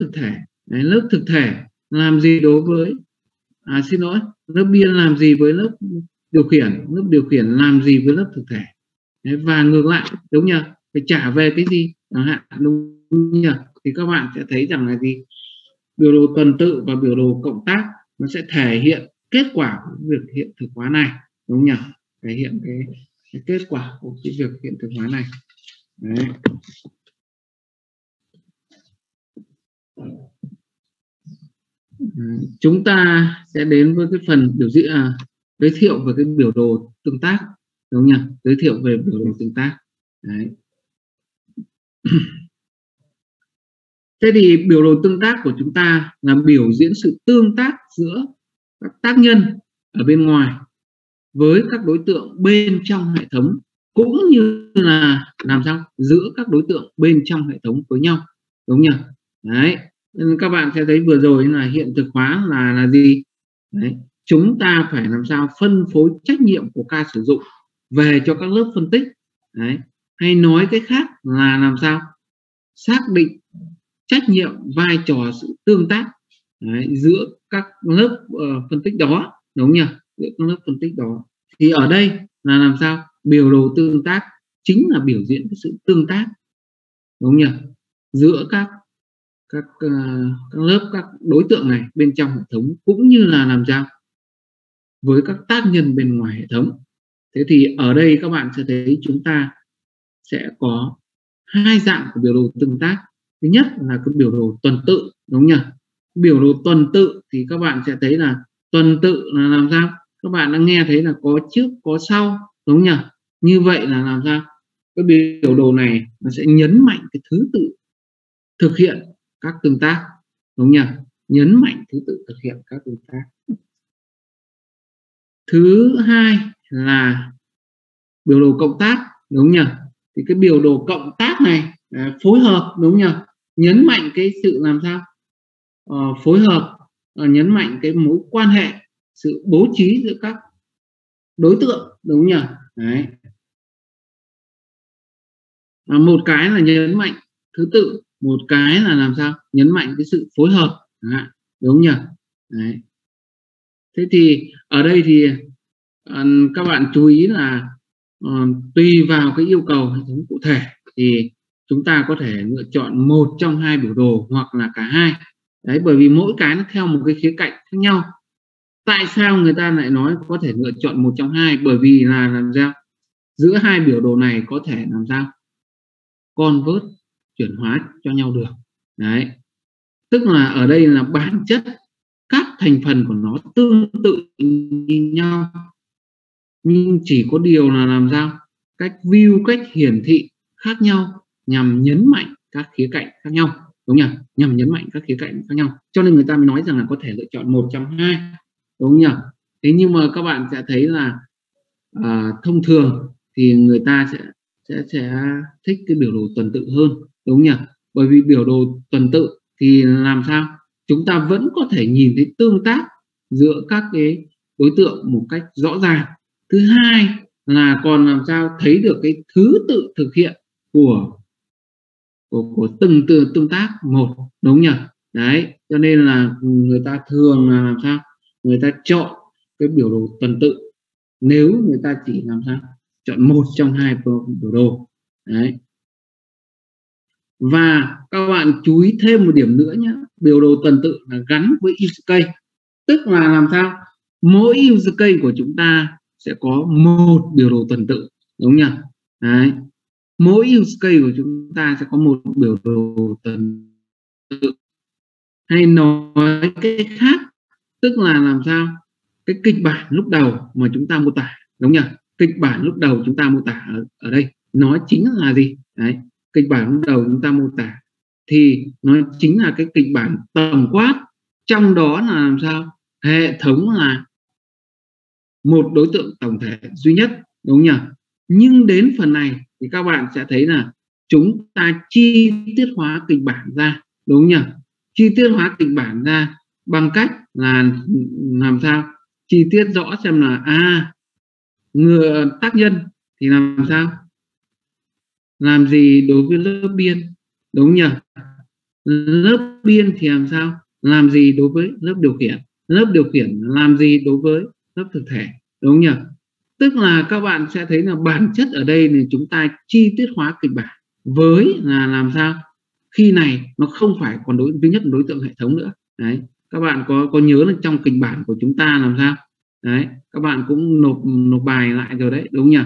thực thể. Đấy, lớp thực thể làm gì đối với à xin lỗi lớp biên làm gì với lớp điều khiển lớp điều khiển làm gì với lớp thực thể? Đấy, và ngược lại đúng nhờ phải trả về cái gì? Chẳng hạn đúng nhờ thì các bạn sẽ thấy rằng là gì? Biểu đồ tuần tự và biểu đồ cộng tác nó sẽ thể hiện kết quả của việc hiện thực hóa này đúng nhỉ? Thể hiện cái, cái kết quả của cái việc hiện thực hóa này. Đấy. Ừ, chúng ta sẽ đến với cái phần biểu diễn à, giới thiệu về cái biểu đồ tương tác đúng nhỉ? Giới thiệu về biểu đồ tương tác. Đấy. thế thì biểu đồ tương tác của chúng ta là biểu diễn sự tương tác giữa các tác nhân ở bên ngoài với các đối tượng bên trong hệ thống cũng như là làm sao? Giữa các đối tượng bên trong hệ thống với nhau đúng nhỉ? Đấy các bạn sẽ thấy vừa rồi là hiện thực hóa là là gì? Đấy chúng ta phải làm sao phân phối trách nhiệm của ca sử dụng về cho các lớp phân tích. Đấy hay nói cái khác là làm sao? Xác định trách nhiệm vai trò sự tương tác đấy, giữa các lớp uh, phân tích đó đúng nhỉ? Giữa các lớp phân tích đó. Thì ở đây là làm sao? Biểu đồ tương tác chính là biểu diễn cái sự tương tác đúng nhỉ? Giữa các các uh, các lớp các đối tượng này bên trong hệ thống cũng như là làm sao với các tác nhân bên ngoài hệ thống. Thế thì ở đây các bạn sẽ thấy chúng ta sẽ có hai dạng của biểu đồ tương tác. Thứ nhất là cái biểu đồ tuần tự đúng nhỉ? Biểu đồ tuần tự thì các bạn sẽ thấy là tuần tự là làm sao? Các bạn đã nghe thấy là có trước có sau đúng nhỉ? Như vậy là làm sao? Cái biểu đồ này nó sẽ nhấn mạnh cái thứ tự thực hiện các tương tác đúng nhỉ? Nhấn mạnh thứ tự thực hiện các tương tác. Thứ hai là biểu đồ cộng tác đúng nhỉ? Thì cái biểu đồ cộng tác này à, phối hợp đúng nhỉ? Nhấn mạnh cái sự làm sao? À, phối hợp à, nhấn mạnh cái mối quan hệ sự bố trí giữa các đối tượng đúng nhỉ? Đấy. À, một cái là nhấn mạnh thứ tự một cái là làm sao? Nhấn mạnh cái sự phối hợp, đúng đúng nhỉ? Đấy. Thế thì ở đây thì ờ, các bạn chú ý là ờ, tùy vào cái yêu cầu hệ thống cụ thể thì chúng ta có thể lựa chọn một trong hai biểu đồ hoặc là cả hai. Đấy, bởi vì mỗi cái nó theo một cái khía cạnh khác nhau. Tại sao người ta lại nói có thể lựa chọn một trong hai? Bởi vì là làm sao? Giữa hai biểu đồ này có thể làm sao? Convert chuyển hóa cho nhau được. Đấy. Tức là ở đây là bản chất các thành phần của nó tương tự như nhau. Nhưng chỉ có điều là làm sao? Cách view cách hiển thị khác nhau nhằm nhấn mạnh các khía cạnh khác nhau. Đúng nhỉ? Nhằm nhấn mạnh các khía cạnh khác nhau. Cho nên người ta mới nói rằng là có thể lựa chọn một trong hai. Đúng nhỉ? Thế nhưng mà các bạn sẽ thấy là à, thông thường thì người ta sẽ sẽ sẽ thích cái biểu đồ tuần tự hơn đúng nhỉ? Bởi vì biểu đồ tuần tự thì làm sao? Chúng ta vẫn có thể nhìn thấy tương tác giữa các cái đối tượng một cách rõ ràng. Thứ hai là còn làm sao thấy được cái thứ tự thực hiện của của, của từng từ tương tác một. Đúng nhỉ? Đấy cho nên là người ta thường là làm sao? Người ta chọn cái biểu đồ tuần tự. Nếu người ta chỉ làm sao? Chọn một trong hai biểu đồ. Đấy và các bạn chú ý thêm một điểm nữa nhé biểu đồ tuần tự là gắn với use case tức là làm sao? Mỗi use case của chúng ta sẽ có một biểu đồ tuần tự đúng nhỉ? Đấy. Mỗi use case của chúng ta sẽ có một biểu đồ tuần tự. Hay nói cái khác tức là làm sao? Cái kịch bản lúc đầu mà chúng ta mô tả đúng nhỉ? Kịch bản lúc đầu chúng ta mô tả ở, ở đây nó chính là gì? Đấy kịch bản lúc đầu chúng ta mô tả, thì nó chính là cái kịch bản tổng quát. Trong đó là làm sao? Hệ thống là một đối tượng tổng thể duy nhất, đúng nhỉ? Nhưng đến phần này thì các bạn sẽ thấy là chúng ta chi tiết hóa kịch bản ra, đúng nhỉ? Chi tiết hóa kịch bản ra bằng cách là làm sao? Chi tiết rõ xem là à người tác nhân thì làm sao? Làm gì đối với lớp biên? Đúng nhỉ lớp biên thì làm sao? Làm gì đối với lớp điều khiển? Lớp điều khiển làm gì đối với lớp thực thể? Đúng nhỉ tức là các bạn sẽ thấy là bản chất ở đây thì chúng ta chi tiết hóa kịch bản với là làm sao? Khi này nó không phải còn đối duy nhất đối tượng hệ thống nữa. Đấy, các bạn có có nhớ là trong kịch bản của chúng ta làm sao? Đấy, các bạn cũng nộp nộp bài lại rồi đấy, đúng nhỉ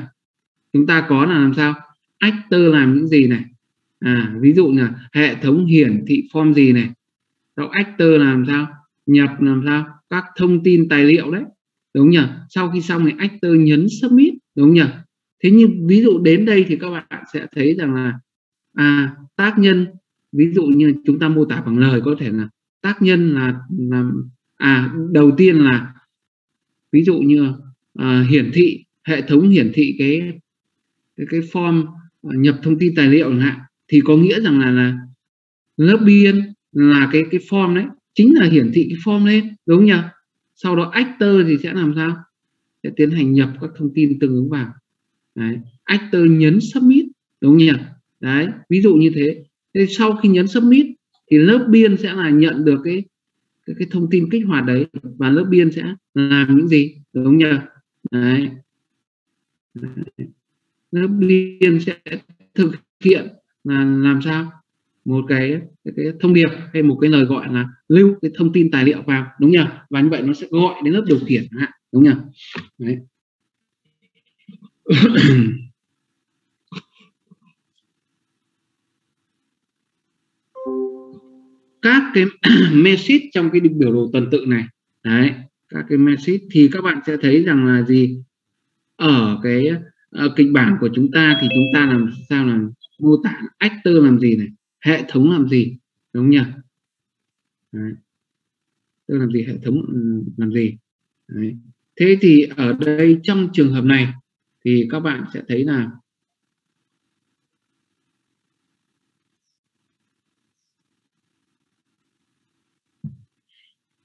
chúng ta có là làm sao? Actor làm những gì này. À ví dụ là hệ thống hiển thị form gì này. Sau actor làm sao? Nhập làm sao? Các thông tin tài liệu đấy. Đúng nhỉ sau khi xong thì actor nhấn submit. Đúng nhỉ thế nhưng ví dụ đến đây thì các bạn sẽ thấy rằng là à tác nhân ví dụ như chúng ta mô tả bằng lời có thể là tác nhân là là à đầu tiên là ví dụ như à, hiển thị hệ thống hiển thị cái cái, cái form nhập thông tin tài liệu chẳng hạn thì có nghĩa rằng là là lớp biên là cái cái form đấy chính là hiển thị cái form lên đúng không nhỉ? Sau đó actor thì sẽ làm sao? Sẽ tiến hành nhập các thông tin tương ứng vào. Đấy. actor nhấn submit đúng không nhỉ? Đấy ví dụ như thế. Thế sau khi nhấn submit thì lớp biên sẽ là nhận được cái cái, cái thông tin kích hoạt đấy và lớp biên sẽ làm những gì đúng không nhỉ? Đấy. đấy lớp biên sẽ thực hiện là làm sao? Một cái, cái, cái thông điệp hay một cái lời gọi là lưu cái thông tin tài liệu vào đúng nhỉ? Và như vậy nó sẽ gọi đến lớp điều khiển đúng nhỉ? Đấy. Các cái message trong cái biểu đồ tuần tự này. Đấy các cái message thì các bạn sẽ thấy rằng là gì? Ở cái à, kịch bản của chúng ta thì chúng ta làm sao là mô tả actor làm gì này hệ thống làm gì đúng nhỉ Đấy. tôi làm gì hệ thống ừ, làm gì Đấy. thế thì ở đây trong trường hợp này thì các bạn sẽ thấy là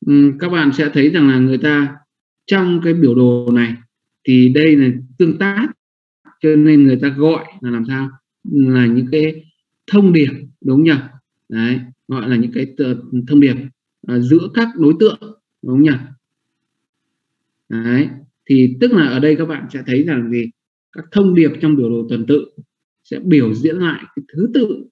ừ, các bạn sẽ thấy rằng là người ta trong cái biểu đồ này thì đây là tương tác cho nên người ta gọi là làm sao? Là những cái thông điệp đúng nhỉ? Đấy gọi là những cái thông điệp à, giữa các đối tượng đúng nhỉ? Đấy thì tức là ở đây các bạn sẽ thấy rằng gì? Các thông điệp trong biểu đồ tuần tự sẽ biểu diễn lại cái thứ tự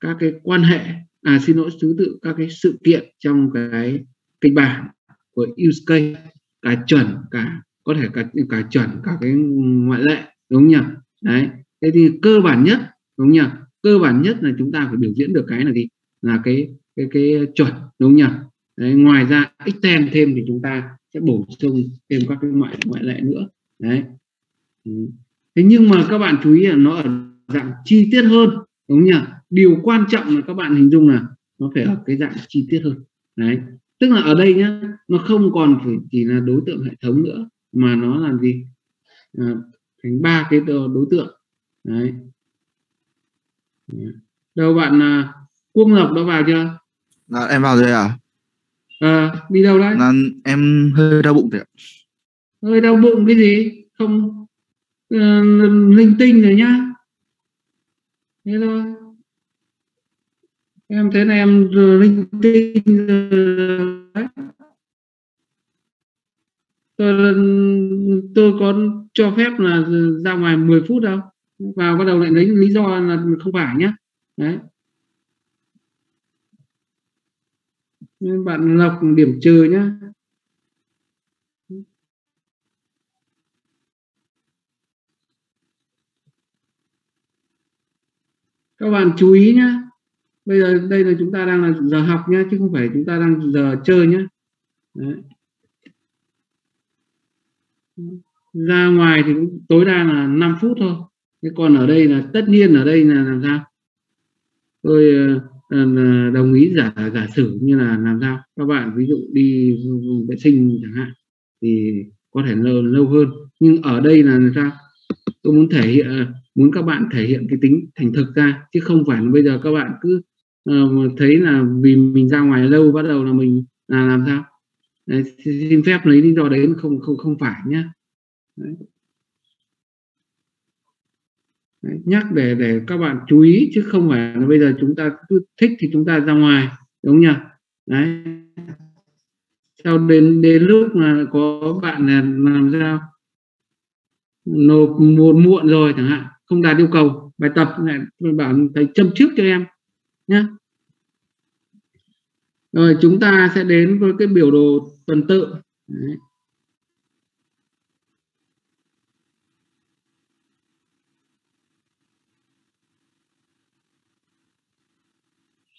các cái quan hệ à xin lỗi thứ tự các cái sự kiện trong cái kịch bản của use case cả chuẩn cả có thể cả cả chuẩn cả cái ngoại lệ đúng nhỉ? Đấy. Thế thì cơ bản nhất đúng nhỉ? Cơ bản nhất là chúng ta phải biểu diễn được cái là gì? Là cái cái cái chuẩn đúng nhỉ? Đấy, ngoài ra extend thêm thì chúng ta sẽ bổ sung thêm các cái ngoại ngoại lệ nữa. Đấy. Ừ. thế nhưng mà các bạn chú ý là nó ở dạng chi tiết hơn đúng nhỉ? Điều quan trọng là các bạn hình dung là nó phải ở cái dạng chi tiết hơn. Đấy. Tức là ở đây nhá nó không còn phải chỉ là đối tượng hệ thống nữa mà nó là gì? À, thành ba cái đối tượng. Đấy. Đâu bạn à, Quốc Lộc đã vào chưa? À, em vào rồi à à, đi đâu đấy? À, em hơi đau bụng rồi hơi đau bụng cái gì? Không uh, linh tinh rồi nhá. Thế thôi. Em thế này em linh tinh đấy. Tôi tôi có cho phép là ra ngoài 10 phút đâu. Vào bắt đầu lại lấy lý do là không phải nhá. Đấy. Nên bạn lọc điểm trừ nhá. Các bạn chú ý nhá. Bây giờ đây là chúng ta đang là giờ học nhá, chứ không phải chúng ta đang giờ chơi nhá. Đấy ra ngoài thì cũng tối đa là 5 phút thôi. Thế còn ở đây là tất nhiên ở đây là làm sao? Tôi ờ, ờ, ờ, đồng ý giả giả sử như là làm sao? Các bạn ví dụ đi vệ sinh chẳng hạn thì có thể lâu lâu hơn. Nhưng ở đây là làm sao? Tôi muốn thể hiện muốn các bạn thể hiện cái tính thành thực ra chứ không phải là bây giờ các bạn cứ uh, thấy là vì mình ra ngoài lâu bắt đầu là mình là làm sao? Đấy, xin phép lấy lý do đấy không không không phải nhá đấy. Đấy, nhắc để để các bạn chú ý chứ không phải là bây giờ chúng ta cứ thích thì chúng ta ra ngoài đúng nhỉ? Đấy. Sau đến đến lúc mà có bạn là làm sao? Nộp muộn muộn rồi chẳng hạn không đạt yêu cầu bài tập lại bảo thầy châm trước cho em nhé rồi chúng ta sẽ đến với cái biểu đồ tuần tự. Đấy.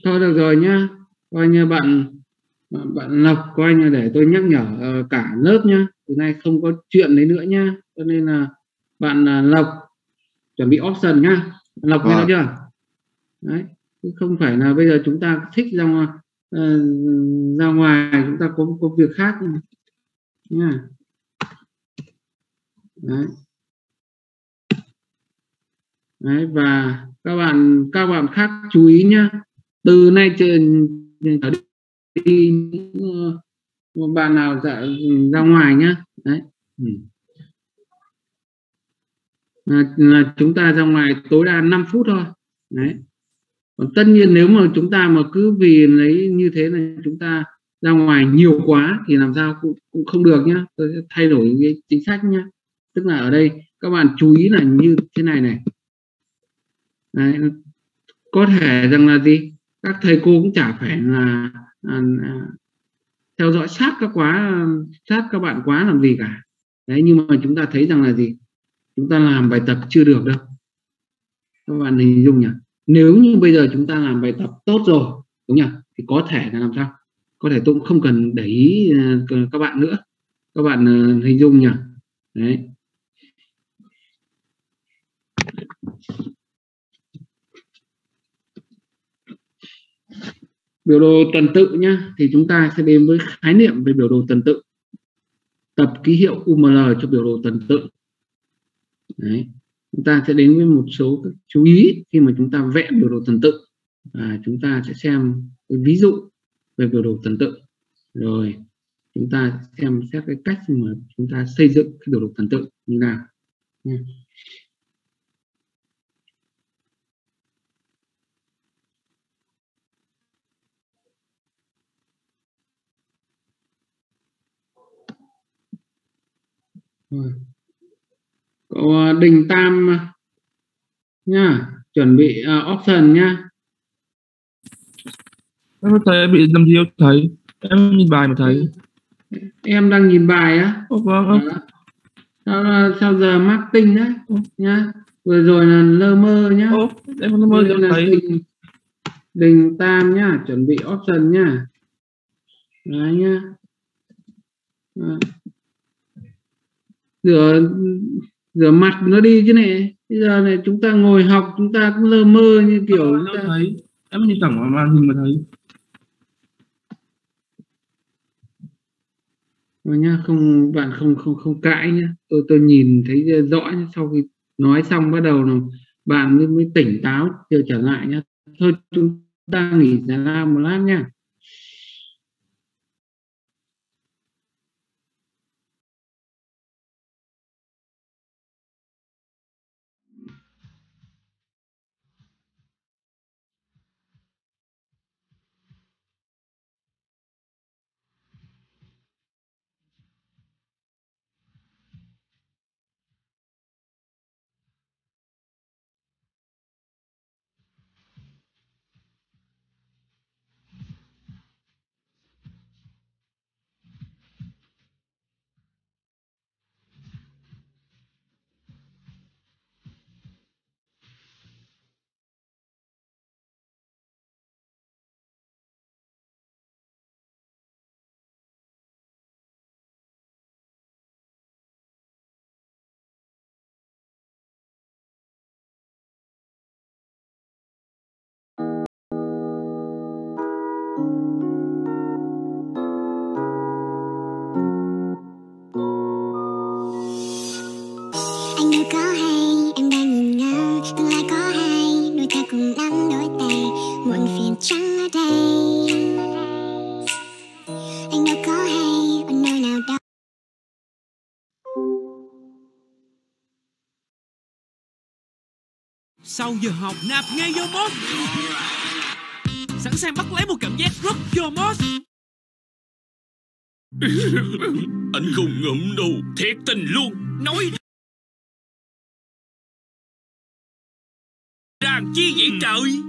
Thôi được rồi nhá. Coi như bạn bạn Lộc coi như để tôi nhắc nhở ờ, cả lớp nhá. Từ nay không có chuyện đấy nữa nhá. Cho nên là bạn ờ, Lộc chuẩn bị option nhá. Lộc nghe Vâng. chưa? Đấy không phải là bây giờ chúng ta thích ra ngoài ờ, ra ngoài chúng ta có có việc khác nha đấy. Đấy và các bạn các bạn khác chú ý nhá từ nay trở đi ờ, bạn nào ra, ra ngoài nhá. Đấy. Ừ. là, chúng ta ra ngoài tối đa 5 phút thôi. Đấy. Còn tất nhiên nếu mà chúng ta mà cứ vì lấy như thế là chúng ta ra ngoài nhiều quá thì làm sao cũng, cũng không được nhá. Tôi sẽ thay đổi cái chính sách nhá. Tức là ở đây các bạn chú ý là như thế này này. Đấy, có thể rằng là gì các thầy cô cũng chả phải là à, à, theo dõi sát các quá sát các bạn quá làm gì cả. Đấy nhưng mà chúng ta thấy rằng là gì? Chúng ta làm bài tập chưa được đâu. Các bạn hình dung nhỉ? Nếu như bây giờ chúng ta làm bài tập tốt rồi đúng nhỉ? Thì có thể là làm sao? Có thể tôi cũng không cần để ý à, các bạn nữa. Các bạn à, hình dung nhỉ? Đấy. Biểu đồ tuần tự nhá, thì chúng ta sẽ đến với khái niệm về biểu đồ tuần tự. Tập ký hiệu UML cho biểu đồ tuần tự. Đấy. chúng ta sẽ đến với một số các chú ý khi mà chúng ta vẽ biểu đồ tuần tự. Và chúng ta sẽ xem ví dụ về biểu đồ tuần tự. Rồi, chúng ta xem xét cái cách mà chúng ta xây dựng cái biểu đồ tuần tự như nào Cậu à, Đình Tam à, nha, chuẩn bị uh, option nha. Em có thấy em bị làm gì đâu thầy em nhìn bài mà thầy Em đang nhìn bài á. Vâng. Sao, à, sao giờ Martin đấy Ừ. nhá. Vừa rồi là lơ mơ nhá. ô em không mơ là thầy Đình, Đình Tam nhá, chuẩn bị option nhá. Đấy nhá. Đó. Rửa rửa mặt nó đi chứ này. Bây giờ này chúng ta ngồi học chúng ta cũng lơ mơ như kiểu đâu chúng ta thầy em nhìn thẳng màn hình mà thầy Rồi nhá, không bạn không không không cãi nhá. Tôi tôi nhìn thấy rõ nhá. sau khi nói xong bắt đầu là bạn mới, mới tỉnh táo chưa trở lại nhá. Thôi chúng ta nghỉ giải lao một lát Sau giờ học nạp ngay vô mốt. Sẵn sàng bắt lấy một cảm giác rất vô mốt. Anh không ngậm đâu Thiệt tình luôn. Nói Rằng chi vậy trời?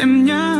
and yeah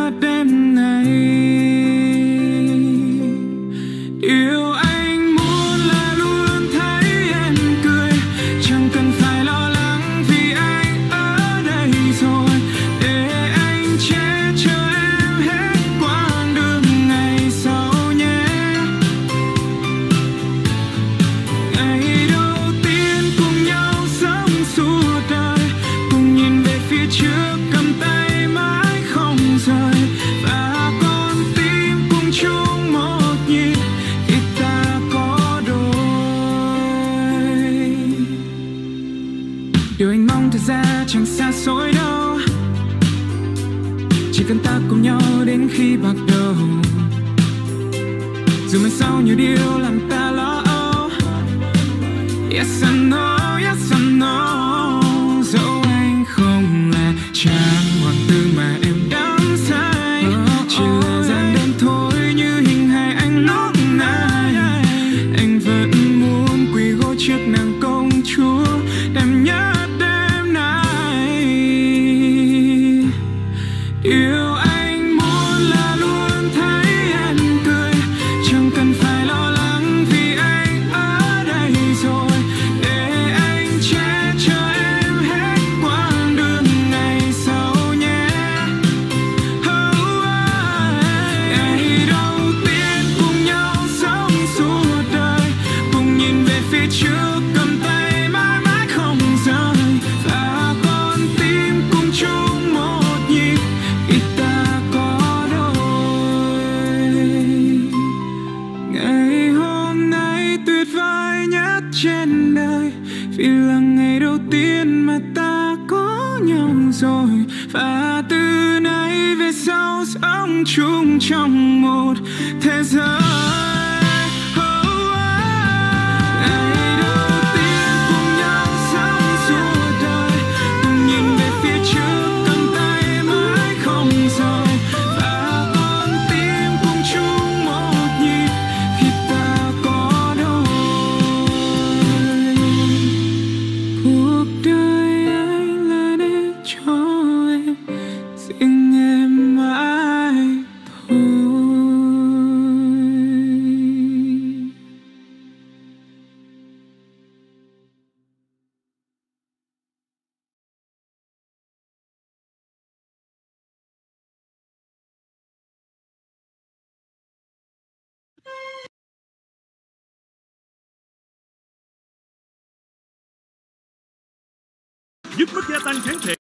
ยึดเมื่อกี้ตันแข็งเข็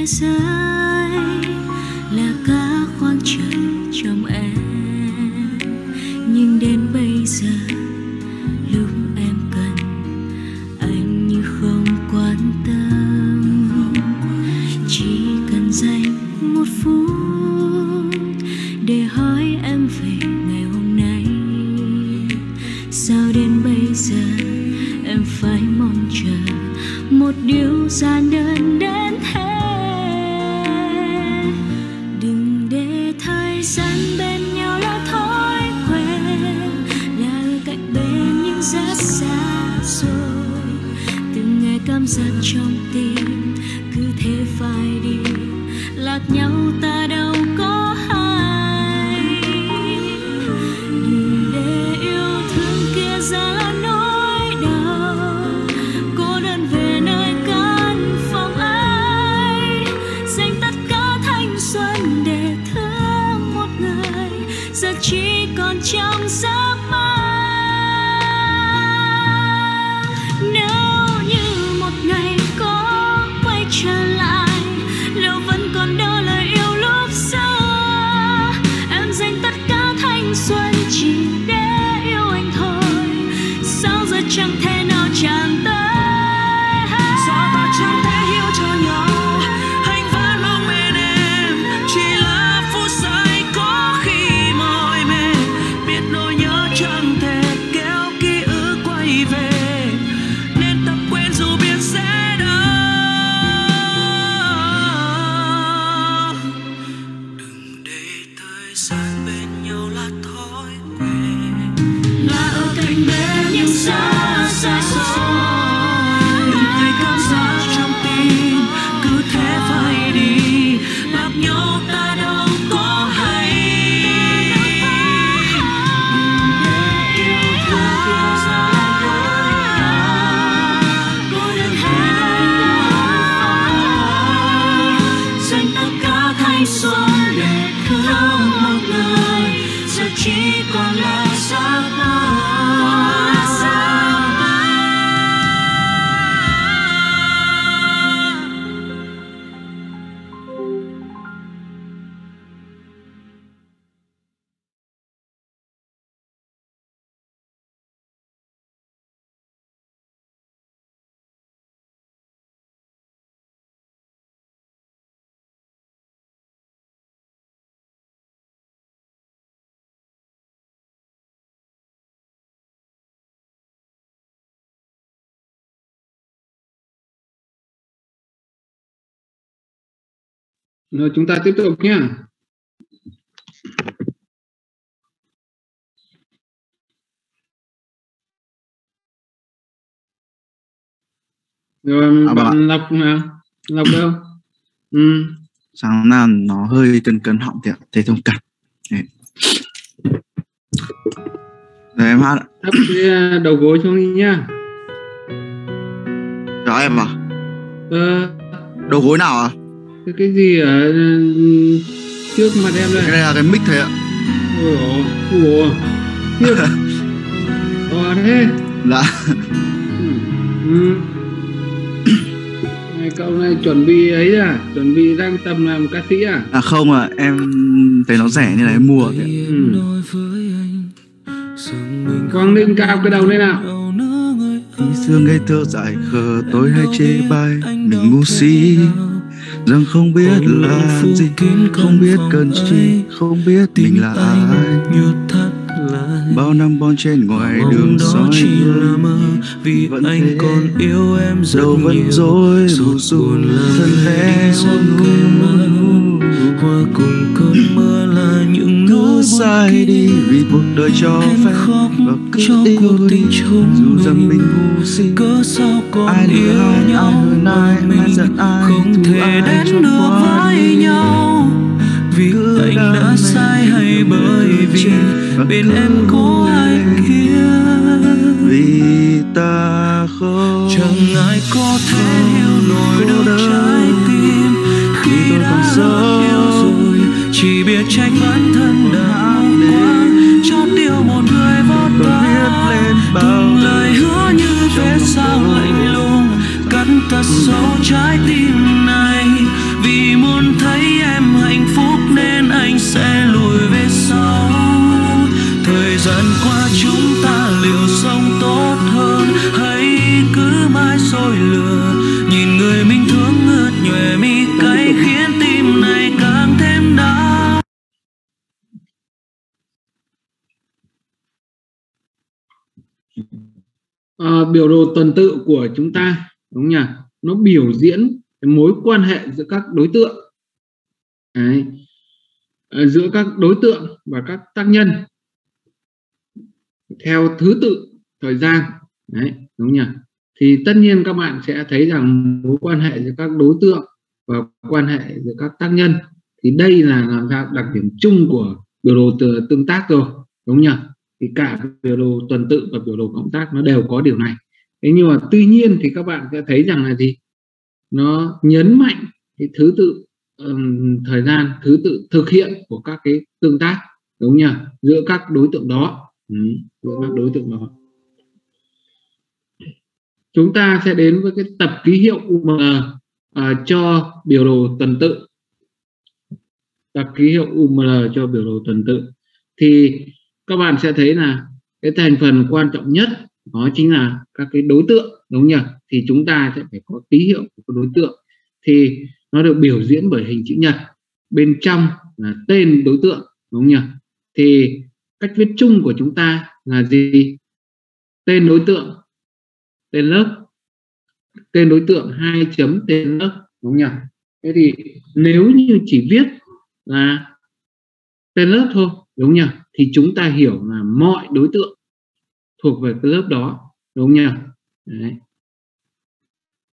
夜色。Rồi chúng ta tiếp tục nhé. Rồi à, bạn lọc nào lọc đâu? Ừ. Sáng nay nó hơi cần cần họng thì thế thông cảm. Rồi em hát Thấp cái à, đầu gối xuống đi nha Đó em à? Ờ. Đầu gối nào à? cái, cái gì ở ừ, trước mặt em đây. Cái này là cái mic thầy ạ. Ôi ủa. Ủa ờ, thế. Dạ. Ừ. ừ. này cậu này chuẩn bị ấy à? Chuẩn bị đang tầm làm ca sĩ à? À không à em thấy nó rẻ nên là em mua kìa. Ừ. Quang Ninh cao cái đầu lên nào. Khi xưa ngây thơ dại khờ tối hay chê bai Mình ngu si rằng không biết Còn là gì không biết cần ấy, chi không biết mình là ai lại. bao năm bon trên ngoài Mong đường đó chỉ là mơ vì vẫn anh thế. còn yêu em rất đầu vẫn nhiều dối dù dù là thân em hoa cùng mưa là những nỗi sai đi. vì cuộc đời cho em phép khóc và cứ cho yêu cuộc tình chúng dù rằng mình ngu si. Cớ sao còn ai yêu ai ai nhau hơn mà ai ai mình giận ai không thể ai đến được với nhau. Vì anh đã sai hay bởi vì bên em có ai kia. Vì ta không chẳng ai có thể hiểu được đơn. trái tim Khi đã còn lỡ sống. Chỉ biết trách bản thân đã quáng cho tiêu một người vô ta lên bao từng lời hứa như vết sao lạnh lùng cắt thật sâu trái tim này. Vì muốn thấy em hạnh phúc nên anh sẽ lùi về sau. Thời gian qua chúng ta liệu sống tốt hơn hay cứ mãi soi lừa uh, biểu đồ tuần tự của chúng ta đúng nhỉ? Nó biểu diễn cái mối quan hệ giữa các đối tượng. Đấy. Uh, giữa các đối tượng và các tác nhân. Theo thứ tự thời gian. Đấy, đúng nhỉ? Thì tất nhiên các bạn sẽ thấy rằng mối quan hệ giữa các đối tượng và quan hệ giữa các tác nhân. Thì đây là làm sao đặc điểm chung của biểu đồ từ tương tác rồi đúng nhỉ? Thì cả biểu đồ tuần tự và biểu đồ cộng tác nó đều có điều này. Thế nhưng mà tuy nhiên thì các bạn sẽ thấy rằng là gì? Nó nhấn mạnh cái thứ tự um, thời gian thứ tự thực hiện của các cái tương tác đúng nhỉ? Giữa các đối tượng đó. Ừ, giữa các đối tượng đó. Chúng ta sẽ đến với cái tập ký hiệu UML à, cho biểu đồ tuần tự. Tập ký hiệu UML cho biểu đồ tuần tự. Thì các bạn sẽ thấy là cái thành phần quan trọng nhất đó chính là các cái đối tượng, đúng nhỉ? Thì chúng ta sẽ phải có ký hiệu của đối tượng. Thì nó được biểu diễn bởi hình chữ nhật. Bên trong là tên đối tượng, đúng nhỉ? Thì cách viết chung của chúng ta là gì? Tên đối tượng, tên lớp. Tên đối tượng hai chấm tên lớp, đúng nhỉ? Thế thì nếu như chỉ viết là tên lớp thôi, đúng nhỉ? Thì chúng ta hiểu là mọi đối tượng thuộc về cái lớp đó đúng nhỉ Đấy.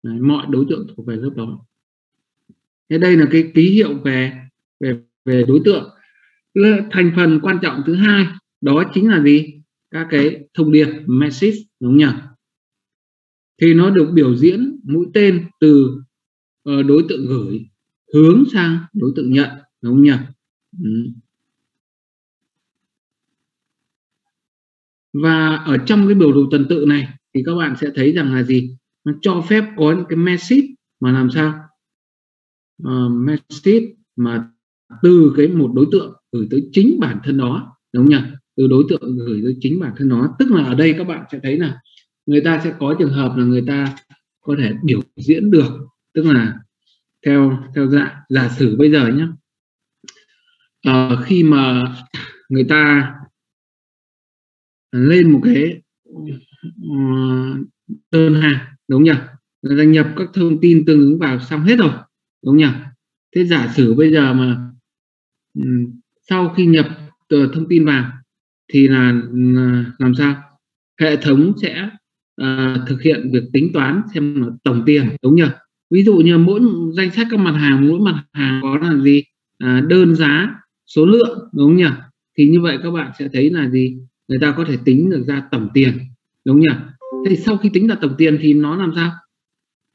Đấy, mọi đối tượng thuộc về lớp đó. Thế đây là cái ký hiệu về về về đối tượng. Thành phần quan trọng thứ hai đó chính là gì? Các cái thông điệp message đúng nhỉ thì nó được biểu diễn mũi tên từ ờ, đối tượng gửi hướng sang đối tượng nhận đúng nhỉ ừ. Và ở trong cái biểu đồ tuần tự này thì các bạn sẽ thấy rằng là gì? Nó cho phép có những cái message mà làm sao? Uh, message mà từ cái một đối tượng gửi tới chính bản thân đó đúng không nhỉ? Từ đối tượng gửi tới chính bản thân nó. Tức là ở đây các bạn sẽ thấy là người ta sẽ có trường hợp là người ta có thể biểu diễn được. Tức là theo theo dạng giả sử bây giờ nhé Ờ, khi mà người ta lên một cái đơn hàng đúng nhỉ? Là nhập các thông tin tương ứng vào xong hết rồi đúng nhỉ? Thế giả sử bây giờ mà sau khi nhập thông tin vào thì là ờ, làm sao? Hệ thống sẽ uh, thực hiện việc tính toán xem là tổng tiền đúng nhỉ? Ví dụ như mỗi danh sách các mặt hàng mỗi mặt hàng có là gì? À, đơn giá số lượng đúng nhỉ? Thì như vậy các bạn sẽ thấy là gì? Người ta có thể tính được ra tổng tiền đúng nhỉ? Thế thì sau khi tính ra tổng tiền thì nó làm sao?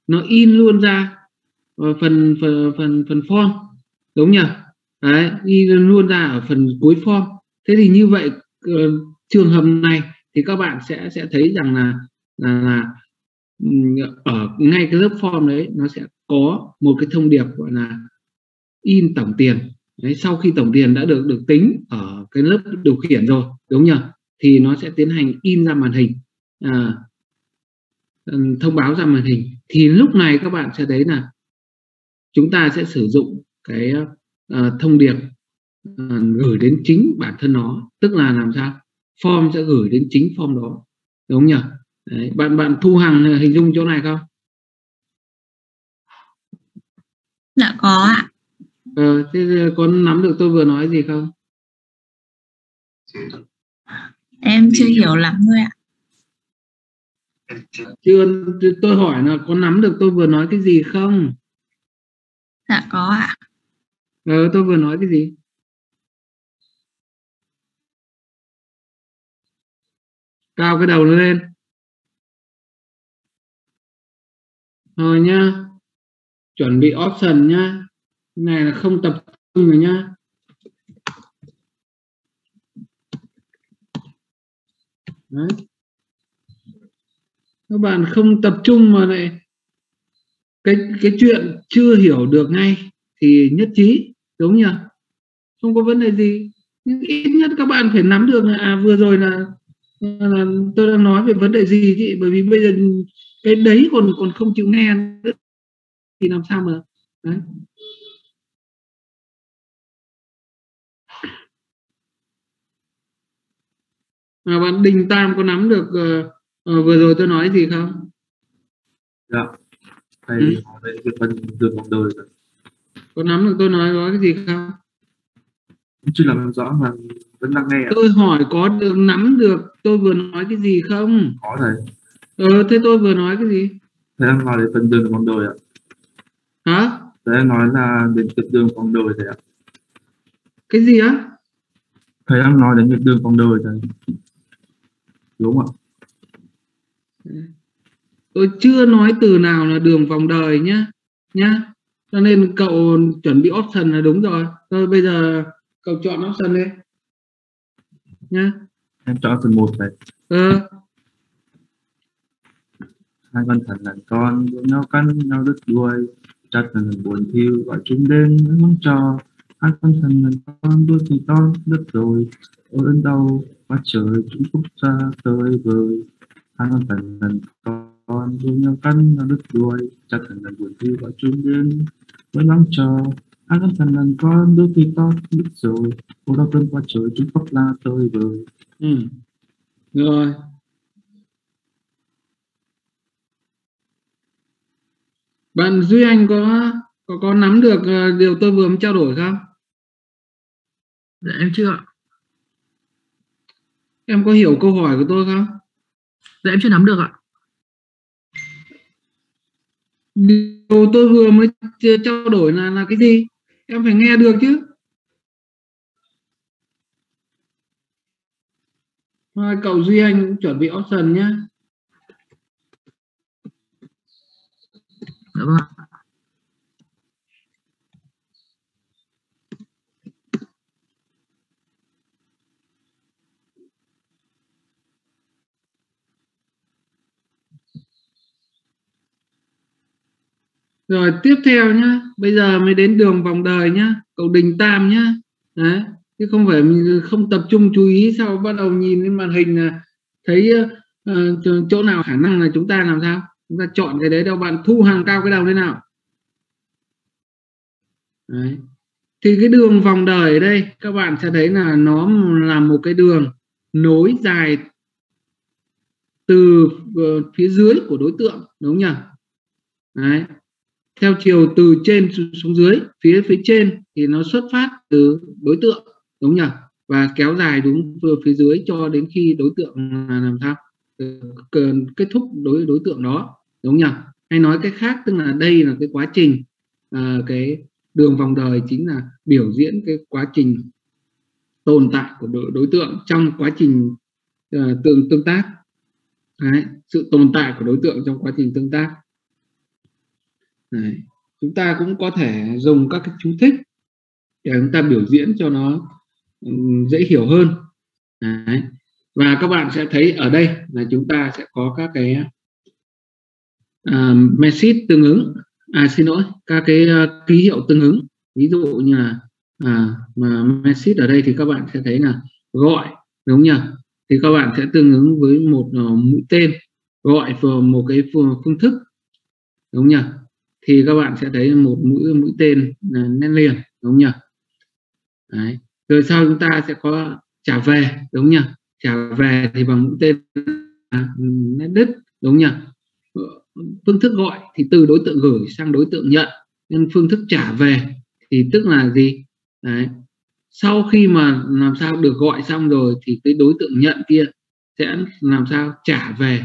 Nó in luôn ra ờ, phần phần phần phần form đúng nhỉ? Đấy in luôn ra ở phần cuối form. Thế thì như vậy ờ, trường hợp này thì các bạn sẽ sẽ thấy rằng là là, là ở ngay cái lớp form đấy nó sẽ có một cái thông điệp gọi là in tổng tiền. Đấy, sau khi tổng tiền đã được được tính ở cái lớp điều khiển rồi đúng nhỉ? Thì nó sẽ tiến hành in ra màn hình à, ừm, thông báo ra màn hình. Thì lúc này các bạn sẽ thấy là chúng ta sẽ sử dụng cái ờ, thông điệp ờ, gửi đến chính bản thân nó. Tức là làm sao? Form sẽ gửi đến chính form đó. Đúng không nhỉ? Đấy, bạn bạn thu hàng hình dung chỗ này không? Dạ có ạ. Ờ, thế có nắm được tôi vừa nói gì không em chưa hiểu lắm thôi ạ. Chưa. Tôi hỏi là có nắm được tôi vừa nói cái gì không? Dạ có ạ. Ờ, tôi vừa nói cái gì? Cao cái đầu nó lên. Rồi nhá. Chuẩn bị option nhá. Cái này là không tập trung rồi nhá Đấy. các bạn không tập trung mà lại cái cái chuyện chưa hiểu được ngay thì nhất trí đúng nhỉ không có vấn đề gì nhưng ít nhất các bạn phải nắm được là à, vừa rồi là, là tôi đang nói về vấn đề gì chị bởi vì bây giờ cái đấy còn còn không chịu nghe nữa thì làm sao mà đấy. Mà bạn Đình Tam có nắm được uh, uh, vừa rồi tôi nói gì không? Dạ. Thầy Ừ. về cái phần đường vòng đời rồi. Có nắm được tôi nói có cái gì không? Chưa làm rõ mà vẫn đang nghe. Tôi hỏi có được nắm được tôi vừa nói cái gì không? Có thầy. Ờ thế tôi vừa nói cái gì? Thầy đang nói về phần đường vòng đời ạ. Hả? Thầy đang nói là đến đường vòng đời thầy ạ. Cái gì á? Thầy đang nói đến cái đường vòng đời thầy. Đúng không ạ? Tôi chưa nói từ nào là đường vòng đời nhá. Nhá. Cho nên cậu chuẩn bị option là đúng rồi. Thôi bây giờ cậu chọn option đi. Nhá. Em chọn phần 1 thầy. Ờ, Hai con thần là con đua nhau cắn nhau đứt đuôi. Chặt thần buồn thiêu gọi chúng đến với mong cho. Hai con thần là con đua thì to đứt rồi. Ôi ơn đau quá trời chúng phúc ra tới vời. Hai con thần là con đua nhau cắn nhau đứt đuôi. Chặt thần là buồn thiêu gọi chúng đến với mong cho. Hai con thần là con đua thì to đứt rồi. Ôi đau cơn quá trời chúng phúc la tới vời. ừ. Rồi. Bạn Duy Anh có có có nắm được ờ, điều tôi vừa mới trao đổi không? Dạ em chưa ạ. Em có hiểu câu hỏi của tôi không? Dạ em chưa nắm được ạ. Điều tôi vừa mới trao đổi là là cái gì? Em phải nghe được chứ. rồi cậu Duy Anh cũng chuẩn bị option nhé. Dạ vâng ạ. Rồi tiếp theo nhá, bây giờ mới đến đường vòng đời nhá, cậu Đình Tam nhá. Đấy, chứ không phải mình không tập trung chú ý sau bắt đầu nhìn lên màn hình là thấy uh, chỗ- nào khả năng là chúng ta làm sao? Chúng ta chọn cái đấy đâu bạn thu hàng cao cái đầu thế nào? Đấy. Thì cái đường vòng đời ở đây các bạn sẽ thấy là nó là một cái đường nối dài từ ờ, phía dưới của đối tượng đúng không nhỉ? Đấy theo chiều từ trên xuống dưới phía phía trên thì nó xuất phát từ đối tượng đúng nhỉ? Và kéo dài đúng vừa phía dưới cho đến khi đối tượng là làm sao? Ờ, Cần kết thúc đối đối tượng đó đúng nhỉ? Hay nói cách khác tức là đây là cái quá trình à, cái đường vòng đời chính là biểu diễn cái quá trình tồn tại của đối, đối tượng trong quá trình ờ, tương tương tác. Đấy, sự tồn tại của đối tượng trong quá trình tương tác. Đấy. chúng ta cũng có thể dùng các cái chú thích để chúng ta biểu diễn cho nó ừ, dễ hiểu hơn. Đấy. và các bạn sẽ thấy ở đây là chúng ta sẽ có các cái uh, message tương ứng. À xin lỗi các cái uh, ký hiệu tương ứng. Ví dụ như là à, mà message ở đây thì các bạn sẽ thấy là gọi đúng nhỉ? Thì các bạn sẽ tương ứng với một uh, mũi tên gọi vào một cái phương thức đúng nhỉ? Thì các bạn sẽ thấy một mũi mũi tên lên liền đúng nhỉ? Đấy. rồi sau chúng ta sẽ có trả về đúng nhỉ? Trả về thì bằng mũi tên nét đứt đúng nhỉ? Phương thức gọi thì từ đối tượng gửi sang đối tượng nhận nhưng phương thức trả về thì tức là gì? Đấy. Sau khi mà làm sao được gọi xong rồi thì cái đối tượng nhận kia sẽ làm sao trả về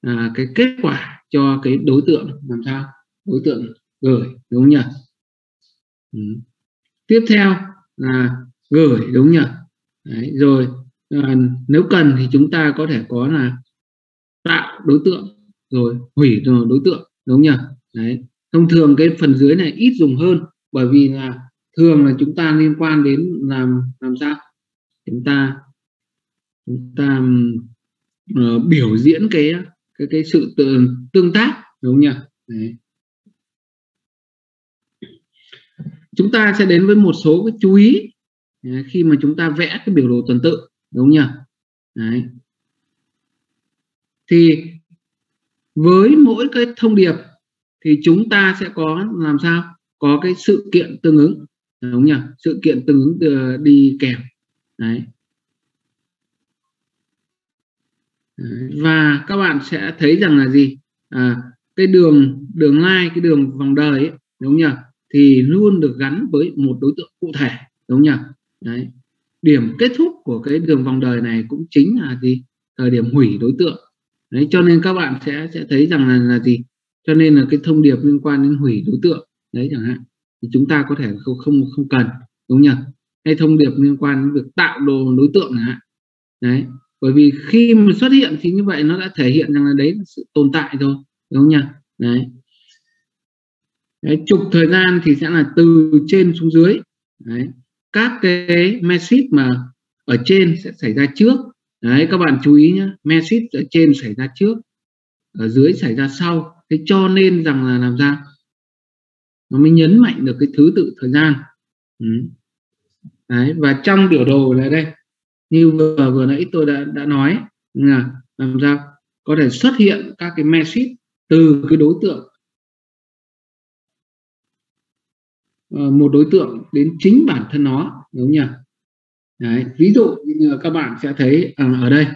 à, cái kết quả cho cái đối tượng làm sao? Đối tượng gửi đúng không nhỉ? Ừ. tiếp theo là gửi đúng nhỉ? Đấy, rồi à, nếu cần thì chúng ta có thể có là tạo đối tượng rồi hủy rồi đối tượng đúng nhỉ? Đấy thông thường cái phần dưới này ít dùng hơn bởi vì là thường là chúng ta liên quan đến làm làm sao? Chúng ta chúng ta uh, biểu diễn cái cái cái sự tự, tương tác đúng nhỉ? Đấy. Chúng ta sẽ đến với một số cái chú ý à, khi mà chúng ta vẽ cái biểu đồ tuần tự đúng nhỉ? Đấy. Thì với mỗi cái thông điệp thì chúng ta sẽ có làm sao? Có cái sự kiện tương ứng đúng nhỉ? Sự kiện tương ứng ờ, đi kèm. Đấy và các bạn sẽ thấy rằng là gì? À, cái đường đường lai cái đường vòng đời ấy, đúng nhỉ? Thì luôn được gắn với một đối tượng cụ thể, đúng nhỉ? Đấy. Điểm kết thúc của cái đường vòng đời này cũng chính là gì? Thời điểm hủy đối tượng. Đấy, cho nên các bạn sẽ sẽ thấy rằng là là gì? Cho nên là cái thông điệp liên quan đến hủy đối tượng, đấy chẳng hạn, thì chúng ta có thể không không không cần, đúng nhỉ? Hay thông điệp liên quan đến việc tạo đồ đối tượng chẳng hạn. Đấy, bởi vì khi mà xuất hiện thì như vậy nó đã thể hiện rằng là đấy là sự tồn tại thôi đúng không nhỉ? Đấy. Đấy, trục thời gian thì sẽ là từ trên xuống dưới. Đấy. các cái message mà ở trên sẽ xảy ra trước. Đấy các bạn chú ý nhé message ở trên xảy ra trước ở dưới xảy ra sau. Thế cho nên rằng là làm sao? Nó mới nhấn mạnh được cái thứ tự thời gian. Ừ. đấy và trong biểu đồ là đây. Như vừa vừa nãy tôi đã đã nói là làm sao? Có thể xuất hiện các cái message từ cái đối tượng Ờ, một đối tượng đến chính bản thân nó đúng nhỉ Đấy, ví dụ như các bạn sẽ thấy à, ở đây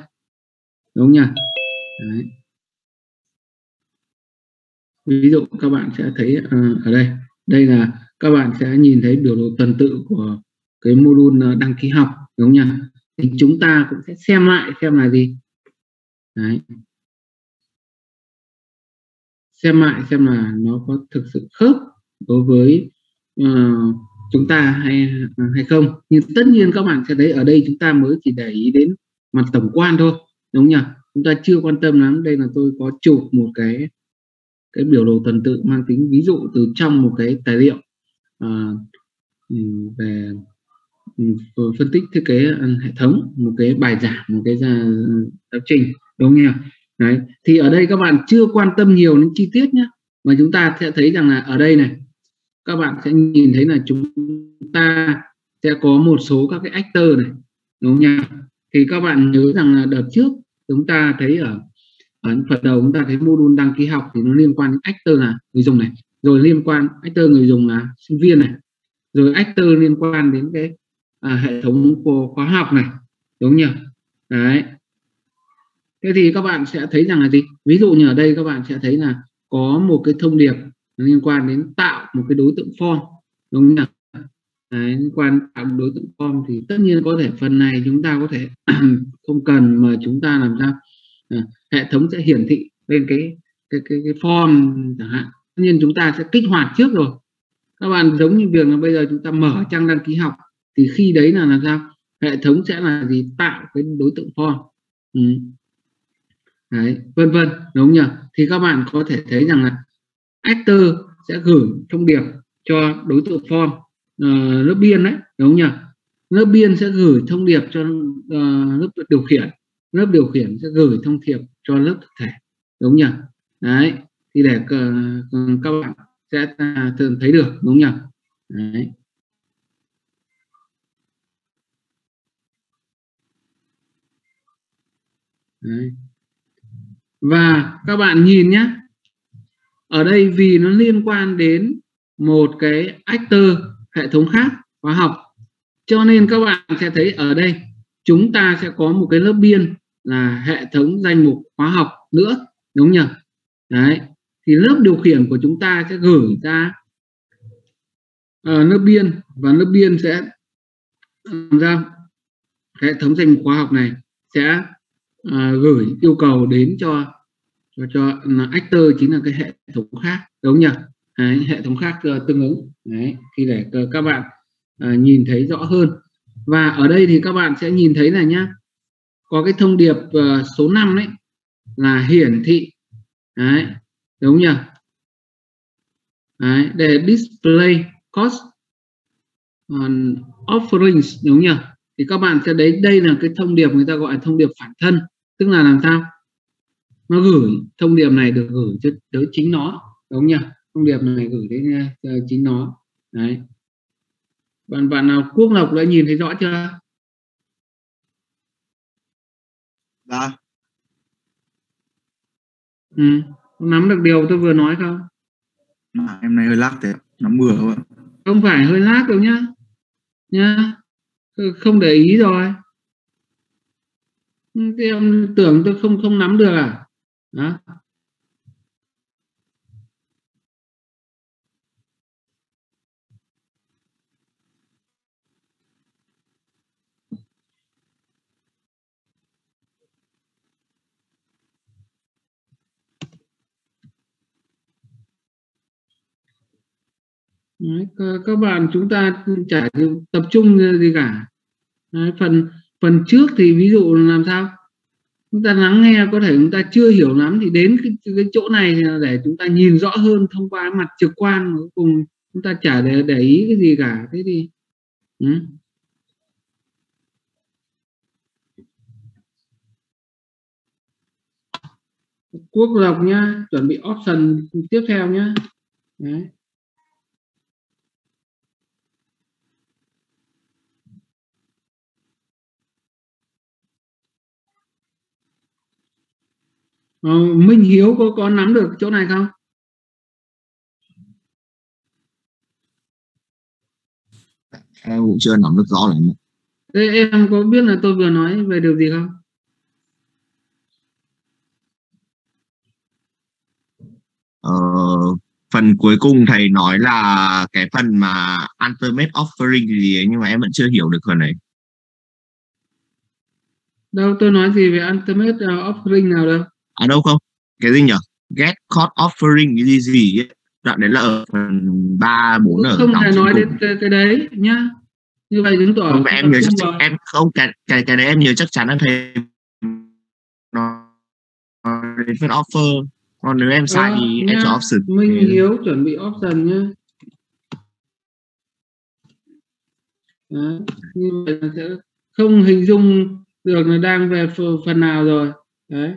đúng nhỉ Đấy. ví dụ các bạn sẽ thấy à, ở đây đây là các bạn sẽ nhìn thấy biểu đồ tuần tự của cái module ờ, đăng ký học đúng nhỉ thì chúng ta cũng sẽ xem lại xem là gì Đấy. xem lại xem là nó có thực sự khớp đối với uh, chúng ta hay ờ, hay không. Nhưng tất nhiên các bạn sẽ thấy ở đây chúng ta mới chỉ để ý đến mặt tổng quan thôi đúng nhỉ? Chúng ta chưa quan tâm lắm. Đây là tôi có chụp một cái cái biểu đồ tuần tự mang tính ví dụ từ trong một cái tài liệu uh, về ừ, phân tích thiết kế hệ thống một cái bài giảng một cái giáo trình đúng không nhỉ? Đấy thì ở đây các bạn chưa quan tâm nhiều đến chi tiết nhé mà chúng ta sẽ thấy rằng là ở đây này các bạn sẽ nhìn thấy là chúng ta sẽ có một số các cái actor này đúng không nhỉ? Thì các bạn nhớ rằng là đợt trước chúng ta thấy ở ở phần đầu chúng ta thấy module đăng ký học thì nó liên quan đến actor là người dùng này rồi liên quan actor người dùng là sinh viên này rồi actor liên quan đến cái à, hệ thống của khóa học này đúng nhỉ? Đấy. Thế thì các bạn sẽ thấy rằng là gì? Ví dụ như ở đây các bạn sẽ thấy là có một cái thông điệp liên quan đến tạo một cái đối tượng form đúng không Đấy, quan tạo đối tượng form thì tất nhiên có thể phần này chúng ta có thể không cần mà chúng ta làm sao? À, hệ thống sẽ hiển thị lên cái cái cái, cái form chẳng hạn. Tất nhiên chúng ta sẽ kích hoạt trước rồi. Các bạn giống như việc là bây giờ chúng ta mở trang đăng ký học thì khi đấy là làm sao? Hệ thống sẽ là gì? Tạo cái đối tượng form. Ừ. đấy vân vân đúng không nhỉ? Thì các bạn có thể thấy rằng là actor sẽ gửi thông điệp cho đối tượng form uh, lớp biên đấy đúng không nhỉ? Lớp biên sẽ gửi thông điệp cho uh, lớp điều khiển. Lớp điều khiển sẽ gửi thông điệp cho lớp thực thể đúng nhỉ? Đấy thì để uh, các bạn sẽ à, thường thấy được đúng nhỉ? Đấy. Đấy. và các bạn nhìn nhé ở đây vì nó liên quan đến một cái actor hệ thống khác hóa học. Cho nên các bạn sẽ thấy ở đây chúng ta sẽ có một cái lớp biên là hệ thống danh mục hóa học nữa đúng nhỉ? Đấy thì lớp điều khiển của chúng ta sẽ gửi ra uh, lớp biên và lớp biên sẽ làm ra hệ thống danh mục hóa học này sẽ uh, gửi yêu cầu đến cho cho cho actor chính là cái hệ thống khác đúng nhỉ? Đấy, hệ thống khác uh, tương ứng. Đấy khi để uh, các bạn uh, nhìn thấy rõ hơn. Và ở đây thì các bạn sẽ nhìn thấy là nhá. Có cái thông điệp uh, số 5 đấy là hiển thị. Đấy đúng nhỉ? Đấy, để display cost on offerings đúng nhỉ? Thì các bạn sẽ đấy đây là cái thông điệp người ta gọi là thông điệp phản thân. Tức là làm sao? Nó gửi thông điệp này được gửi cho tới chính nó đúng nhỉ? Thông điệp này gửi đến uh, chính nó. Đấy. Bạn bạn nào quốc lộc đã nhìn thấy rõ chưa? Dạ. ừ. nắm được điều tôi vừa nói không? Mà em này hơi lắc thế, nắm bừa không ạ? không phải hơi lác đâu nhá. Nhá không để ý rồi. Ừ, em tưởng tôi không không nắm được à đó. Đấy, các, bạn chúng ta chả tập trung gì cả. Đấy, phần phần trước thì ví dụ làm sao? Chúng ta lắng nghe có thể chúng ta chưa hiểu lắm thì đến cái, cái chỗ này để chúng ta nhìn rõ hơn thông qua mặt trực quan cuối cùng chúng ta chả để để ý cái gì cả thế thì ừ. quốc lộc nhá chuẩn bị option tiếp theo nhá Đấy. Ờ, Minh Hiếu có có nắm được chỗ này không? Em cũng chưa nắm được rõ lắm. Thế em có biết là tôi vừa nói về điều gì không? Ờ, phần cuối cùng thầy nói là cái phần mà ultimate offering gì ấy nhưng mà em vẫn chưa hiểu được phần này. Đâu tôi nói gì về ultimate uh, offering nào đâu? À đâu không? Cái gì nhỉ? Get caught offering cái gì gì ấy. Đoạn đấy là ở phần 3 4 ở Không thể nói đến cái, cái đấy nhá. Như vậy chứng tỏ Không, em nhớ chắc vào- em không cái cái cái đấy em nhớ chắc chắn là thầy nó đến phần offer còn nếu em sai Ờ, thì em nhá. cho option Minh Thì- Hiếu chuẩn bị option nhá. Đấy. Như vậy là sẽ không hình dung được là đang về ph- phần nào rồi. Đấy.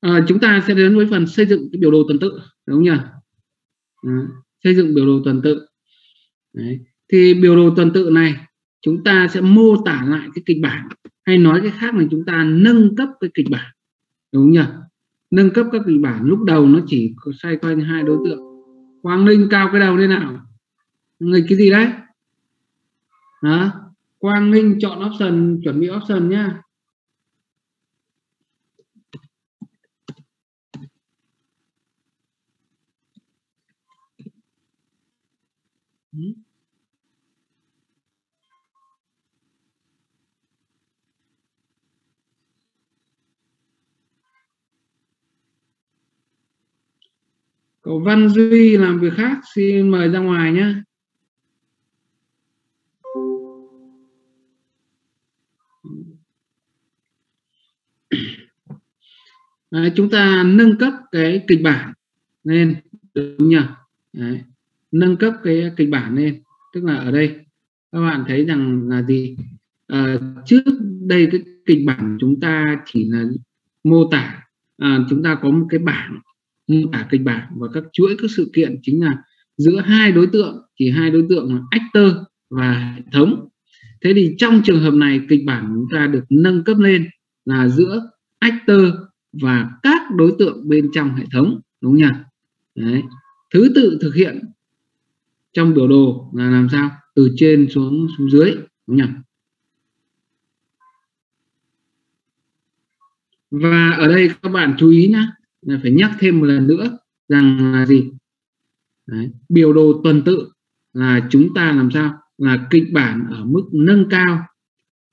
À, chúng ta sẽ đến với phần xây dựng cái biểu đồ tuần tự đúng không nhỉ? à, Xây dựng biểu đồ tuần tự. Đấy. Thì biểu đồ tuần tự này chúng ta sẽ mô tả lại cái kịch bản hay nói cái khác là chúng ta nâng cấp cái kịch bản đúng không nhỉ nâng cấp các kịch bản lúc đầu nó chỉ xoay quanh hai đối tượng Quang Linh cao cái đầu lên nào người cái gì đấy đó Quang Linh chọn option chuẩn bị option nhá Cậu Văn Duy làm việc khác xin mời ra ngoài nhé. Đấy, chúng ta nâng cấp cái kịch bản lên đúng nhỉ? Đấy. Nâng cấp cái kịch bản lên tức là ở đây các bạn thấy rằng là gì? À, trước đây cái kịch bản chúng ta chỉ là mô tả à, chúng ta có một cái bảng mô tả kịch bản và các chuỗi các sự kiện chính là giữa hai đối tượng chỉ hai đối tượng là actor và hệ thống thế thì trong trường hợp này kịch bản chúng ta được nâng cấp lên là giữa actor và các đối tượng bên trong hệ thống đúng nhỉ Đấy. thứ tự thực hiện trong biểu đồ là làm sao? Từ trên xuống xuống dưới đúng nhỉ? Và ở đây các bạn chú ý nhé là phải nhắc thêm một lần nữa rằng là gì? Đấy, biểu đồ tuần tự là chúng ta làm sao? Là kịch bản ở mức nâng cao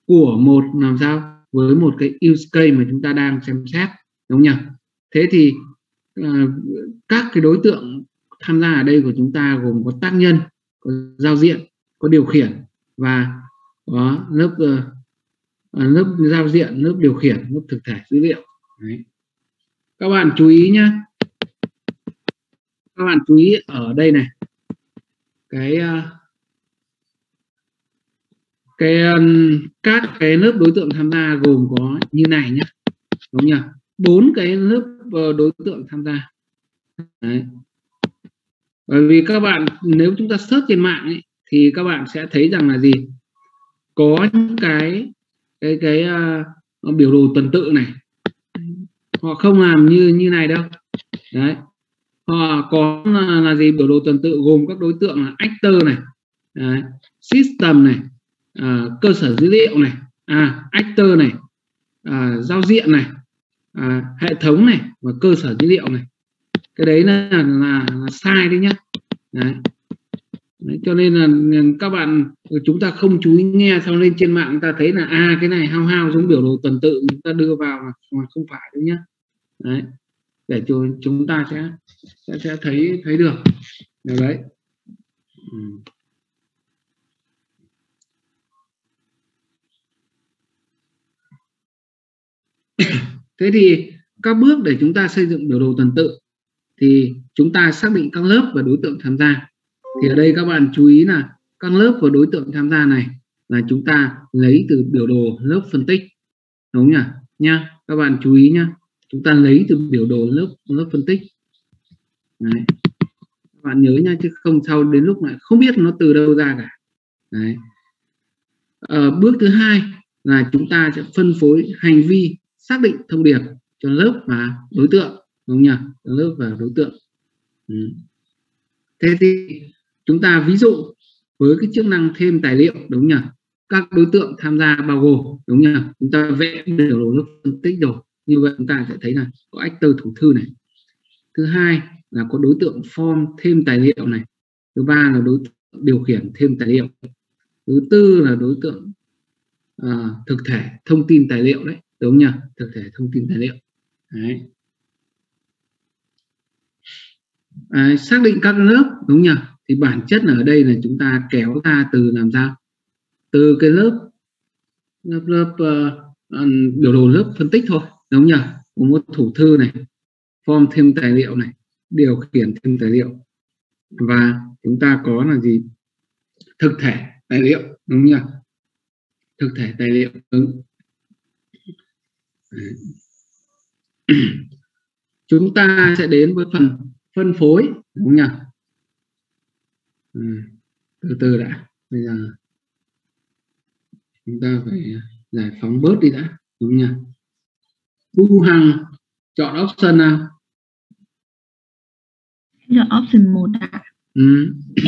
của một làm sao? Với một cái use case mà chúng ta đang xem xét đúng nhỉ? Thế thì uh, các cái đối tượng tham gia ở đây của chúng ta gồm có tác nhân có giao diện có điều khiển và có lớp uh, lớp giao diện lớp điều khiển lớp thực thể dữ liệu. Đấy. các bạn chú ý nhé các bạn chú ý ở đây này. Cái uh, cái um, các cái lớp đối tượng tham gia gồm có như này nhé đúng nhỉ? Bốn cái lớp uh, đối tượng tham gia. Đấy bởi vì các bạn nếu chúng ta search trên mạng ấy, thì các bạn sẽ thấy rằng là gì? Có những cái cái cái uh, biểu đồ tuần tự này. Họ không làm như như này đâu. Đấy. Họ có là, là gì? Biểu đồ tuần tự gồm các đối tượng là actor này đấy, system này uh, cơ sở dữ liệu này à, actor này uh, giao diện này uh, hệ thống này và cơ sở dữ liệu này cái đấy là, là, là sai đấy nhá. Đấy. đấy cho nên là các bạn chúng ta không chú ý nghe xong lên trên mạng ta thấy là a à, cái này hao hao giống biểu đồ tuần tự chúng ta đưa vào mà, mà không phải đấy nhá. Đấy. Để cho chúng ta sẽ sẽ, sẽ thấy thấy được đấy. Ừ. thế thì các bước để chúng ta xây dựng biểu đồ tuần tự thì chúng ta xác định các lớp và đối tượng tham gia. Thì ở đây các bạn chú ý là các lớp và đối tượng tham gia này là chúng ta lấy từ biểu đồ lớp phân tích. Đúng nhỉ? Nha các bạn chú ý nhá. Chúng ta lấy từ biểu đồ lớp lớp phân tích. Đấy. các bạn nhớ nha chứ không sau đến lúc lại không biết nó từ đâu ra cả. Đấy. À, bước thứ hai là chúng ta sẽ phân phối hành vi xác định thông điệp cho lớp và đối tượng đúng nhỉ? Lớp và đối tượng. Ừ. thế thì chúng ta ví dụ với cái chức năng thêm tài liệu đúng nhỉ? Các đối tượng tham gia bao gồm đúng nhỉ? Chúng ta vẽ biểu đồ lớp phân tích rồi. Như vậy chúng ta sẽ thấy là có actor thủ thư này. Thứ hai là có đối tượng form thêm tài liệu này. Thứ ba là đối tượng điều khiển thêm tài liệu. Thứ tư là đối tượng à, thực thể thông tin tài liệu đấy đúng nhỉ? Thực thể thông tin tài liệu. Đấy. À, xác định các lớp đúng nhỉ? Thì bản chất ở đây là chúng ta kéo ra từ làm sao? Từ cái lớp lớp lớp uh, biểu đồ lớp phân tích thôi đúng nhỉ? Có một thủ thư này form thêm tài liệu này điều khiển thêm tài liệu. Và chúng ta có là gì? Thực thể tài liệu đúng nhỉ? Thực thể tài liệu đúng. Chúng ta sẽ đến với phần phân phối đúng nhỉ ừ. từ từ đã. Bây giờ chúng ta phải giải phóng bớt đi đã đúng nhỉ Thu Hằng chọn option nào? Chọn option 1 ạ. Ừ.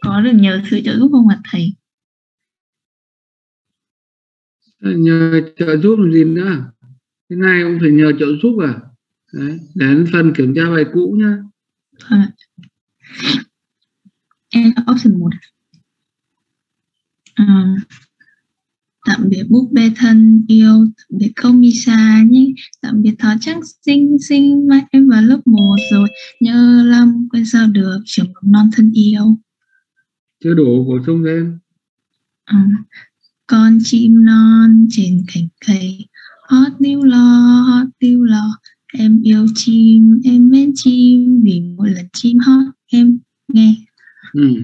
có được nhờ sự trợ giúp không ạ thầy? Nhờ trợ giúp làm gì nữa? Cái này cũng phải nhờ trợ giúp à Đấy, đến phần kiểm tra bài cũ nhá. À. em option 1 à, tạm biệt búp bê thân yêu tạm biệt không mi xa nhé. Tạm biệt thỏ trắng xinh xinh mai em vào lớp 1 rồi. Nhớ lắm quên sao được trường mầm non thân yêu. Chưa đủ bổ sung thêm à, con chim non trên cành cây hót níu lo chim em mến chim vì mỗi lần chim hót em nghe. Ừ.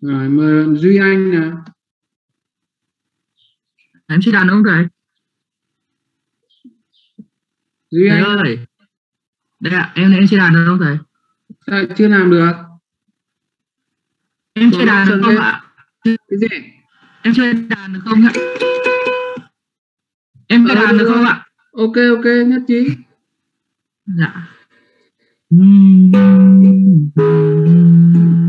rồi mời duy anh nào em chưa đàn không thầy duy thầy anh. ơi đây ạ em em chưa đàn được không thầy sao chưa làm được. Em chưa đàn được không ạ? cái gì? Em chưa đàn được không ạ? Em chưa Ờ, đàn được không rồi. ạ? ok ok nhất trí dạ mm -hmm.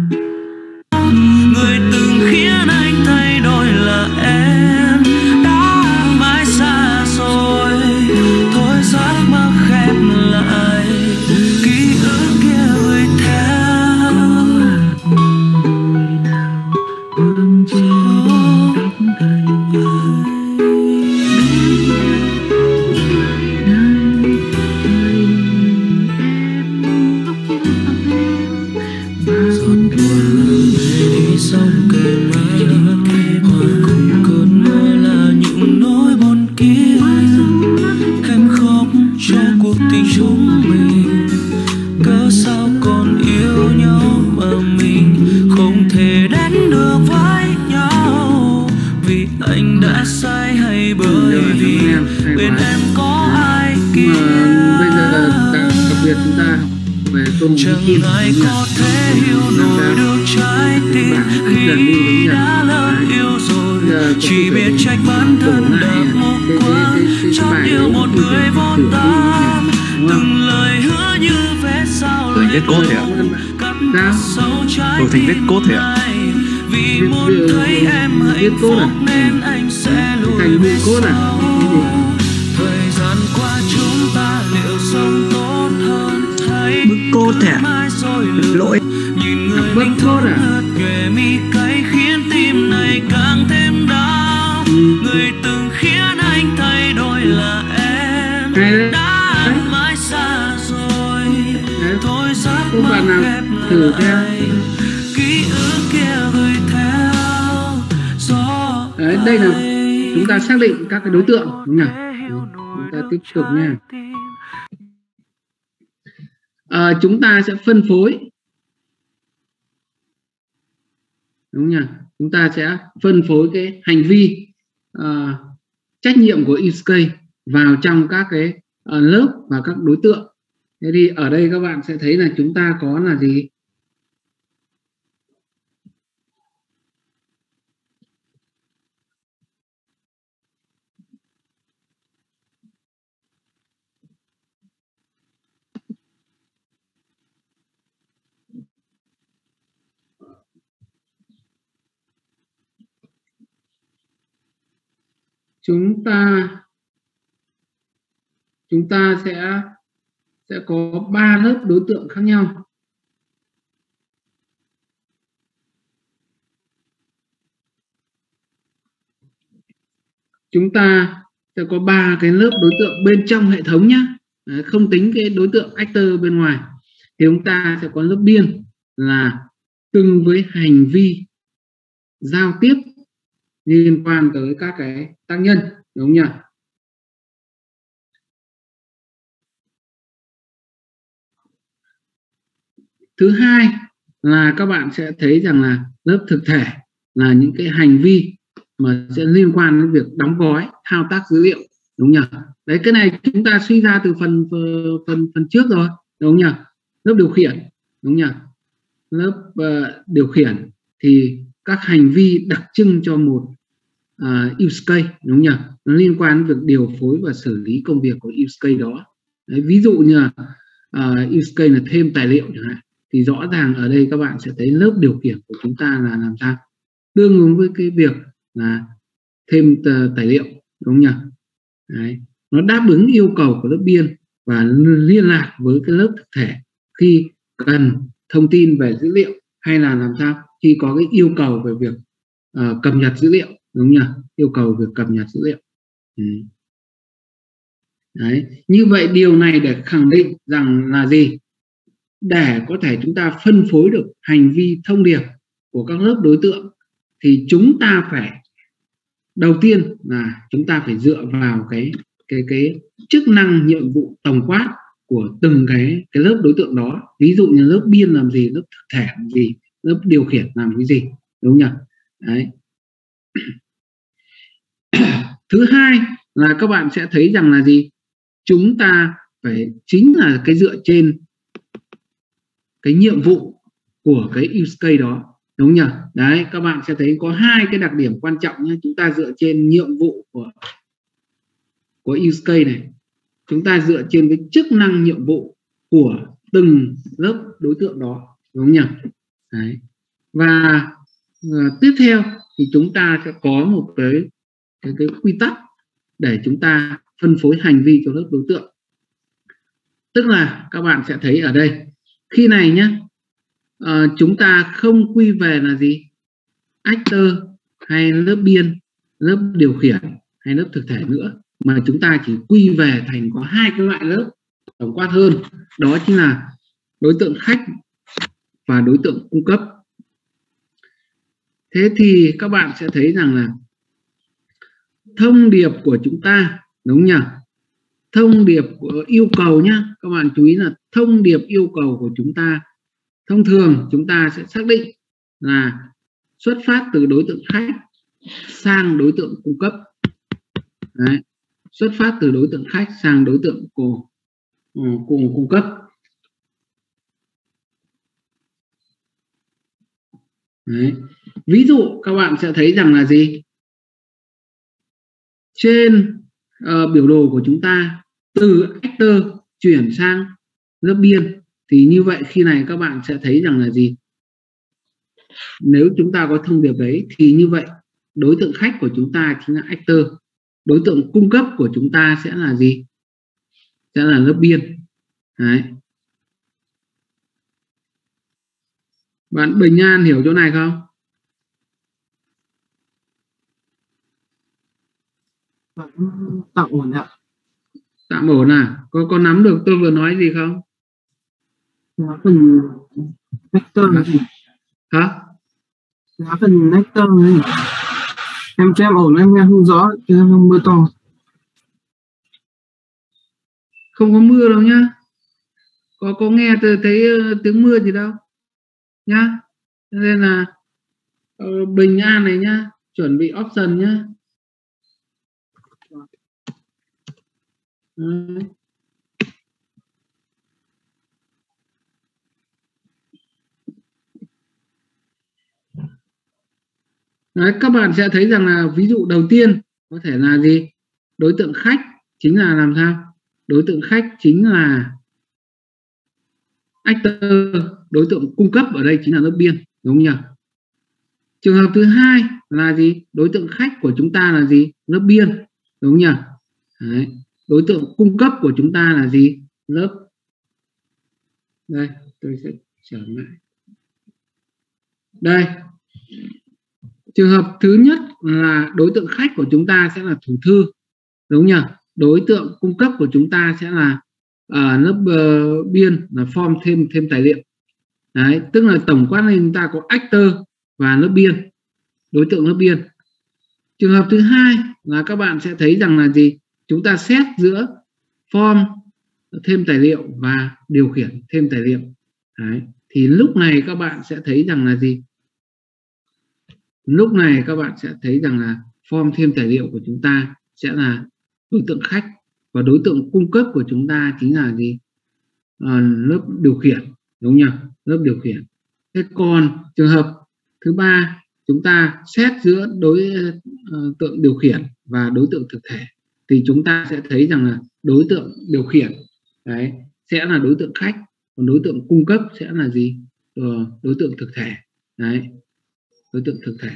Chỉ biết trách bản thân đã một quá chót yêu một người vô tâm từng lời hứa như vết sao Tôi viết cốt thế ạ? Tôi thành viết cốt thế ạ? vì muốn thấy em hạnh cốt à? phúc nên anh sẽ lùi cốt à thời gian qua chúng ta liệu sống tốt hơn hay Bức cốt thế ạ? Lỗi nhìn người Bức mình cốt thương à? ngợt ghề mi cay đây là chúng ta xác định các cái đối tượng đúng không nào chúng ta tiếp tục nha. À, chúng ta sẽ phân phối. Đúng nhỉ? Chúng ta sẽ phân phối cái hành vi à, trách nhiệm của ISK vào trong các cái uh, lớp và các đối tượng. Thế thì ở đây các bạn sẽ thấy là chúng ta có là gì? Chúng ta chúng ta sẽ sẽ có ba lớp đối tượng khác nhau. Chúng ta sẽ có ba cái lớp đối tượng bên trong hệ thống nhé không tính cái đối tượng actor bên ngoài. Thì chúng ta sẽ có lớp biên là tương với hành vi giao tiếp liên quan tới các cái tác nhân đúng không nhỉ? Thứ hai là các bạn sẽ thấy rằng là lớp thực thể là những cái hành vi mà sẽ liên quan đến việc đóng gói thao tác dữ liệu đúng nhỉ? Đấy cái này chúng ta suy ra từ phần phần phần trước rồi đúng nhỉ? Lớp điều khiển đúng nhỉ? Lớp uh, điều khiển thì các hành vi đặc trưng cho một uh, use case đúng nhỉ? Nó liên quan đến việc điều phối và xử lý công việc của use case đó. Đấy, ví dụ như uh, use case là thêm tài liệu chẳng hạn thì rõ ràng ở đây các bạn sẽ thấy lớp điều khiển của chúng ta là làm sao? Tương ứng với cái việc là thêm tài liệu đúng nhỉ? Đấy. nó đáp ứng yêu cầu của lớp biên và liên lạc với cái lớp thực thể khi cần thông tin về dữ liệu hay là làm sao? Khi có cái yêu cầu về việc uh, cập nhật dữ liệu đúng nhỉ? Yêu cầu việc cập nhật dữ liệu. Ừ. Đấy. như vậy điều này để khẳng định rằng là gì? Để có thể chúng ta phân phối được hành vi thông điệp của các lớp đối tượng, thì chúng ta phải, đầu tiên là chúng ta phải dựa vào cái cái cái chức năng nhiệm vụ tổng quát của từng cái cái lớp đối tượng đó. Ví dụ như lớp biên làm gì, lớp thực thể làm gì, lớp điều khiển làm cái gì, đúng nhỉ? Đấy thứ hai là các bạn sẽ thấy rằng là gì? Chúng ta phải chính là cái dựa trên cái nhiệm vụ của cái use case đó đúng nhỉ? Đấy các bạn sẽ thấy có hai cái đặc điểm quan trọng nhé. Chúng ta dựa trên nhiệm vụ của của use case này. Chúng ta dựa trên cái chức năng nhiệm vụ của từng lớp đối tượng đó đúng nhỉ? Đấy. Và uh, tiếp theo thì chúng ta sẽ có một cái cái, cái quy tắc để chúng ta phân phối hành vi cho lớp đối tượng. Tức là các bạn sẽ thấy ở đây khi này nhé uh, ờ, chúng ta không quy về là gì? Actor hay lớp biên lớp điều khiển hay lớp thực thể nữa mà chúng ta chỉ quy về thành có hai cái loại lớp tổng quát hơn. Đó chính là đối tượng khách và đối tượng cung cấp thế thì các bạn sẽ thấy rằng là thông điệp của chúng ta đúng nhỉ? Thông điệp của yêu cầu nhá. Các bạn chú ý là thông điệp yêu cầu của chúng ta. Thông thường chúng ta sẽ xác định là xuất phát từ đối tượng khách sang đối tượng cung cấp. Đấy. xuất phát từ đối tượng khách sang đối tượng của ừ, cùng cung cấp. Đấy. ví dụ các bạn sẽ thấy rằng là gì? Trên uh, biểu đồ của chúng ta từ actor chuyển sang lớp biên thì như vậy khi này các bạn sẽ thấy rằng là gì? Nếu chúng ta có thông điệp đấy thì như vậy đối tượng khách của chúng ta chính là actor. Đối tượng cung cấp của chúng ta sẽ là gì? Sẽ là lớp biên. Đấy. Bạn Bình An hiểu chỗ này không? Tạm ổn ạ. Tạm ổn à? Có có nắm được tôi vừa nói gì không? Giá phần vector hả? Giá phần vector này em cho em ổn em nghe không rõ em không mưa to. Không có mưa đâu nhá. Có có nghe thấy ờ, tiếng mưa gì đâu nhá. Nên là ờ, bình an này nhá chuẩn bị option nhá. Đấy. Đấy, các bạn sẽ thấy rằng là ví dụ đầu tiên có thể là gì? Đối tượng khách chính là làm sao? Đối tượng khách chính là actor đối tượng cung cấp ở đây chính là lớp biên đúng không nhỉ? Trường hợp thứ hai là gì? Đối tượng khách của chúng ta là gì? Lớp biên đúng không nhỉ? Đấy. đối tượng cung cấp của chúng ta là gì? Lớp đây tôi sẽ trở lại. Đây. Trường hợp thứ nhất là đối tượng khách của chúng ta sẽ là thủ thư đúng nhỉ? Đối tượng cung cấp của chúng ta sẽ là à, lớp uh, biên là form thêm thêm tài liệu đấy tức là tổng quát lên chúng ta có actor và lớp biên đối tượng lớp biên. Trường hợp thứ hai là các bạn sẽ thấy rằng là gì? Chúng ta xét giữa form thêm tài liệu và điều khiển thêm tài liệu. Đấy. thì lúc này các bạn sẽ thấy rằng là gì? Lúc này các bạn sẽ thấy rằng là form thêm tài liệu của chúng ta sẽ là đối tượng khách và đối tượng cung cấp của chúng ta chính là gì? À, lớp điều khiển đúng nhỉ? Lớp điều khiển. Thế còn trường hợp thứ ba chúng ta xét giữa đối ờ, tượng điều khiển và đối tượng thực thể thì chúng ta sẽ thấy rằng là đối tượng điều khiển đấy sẽ là đối tượng khách còn đối tượng cung cấp sẽ là gì? Ừ, đối tượng thực thể đấy đối tượng thực thể.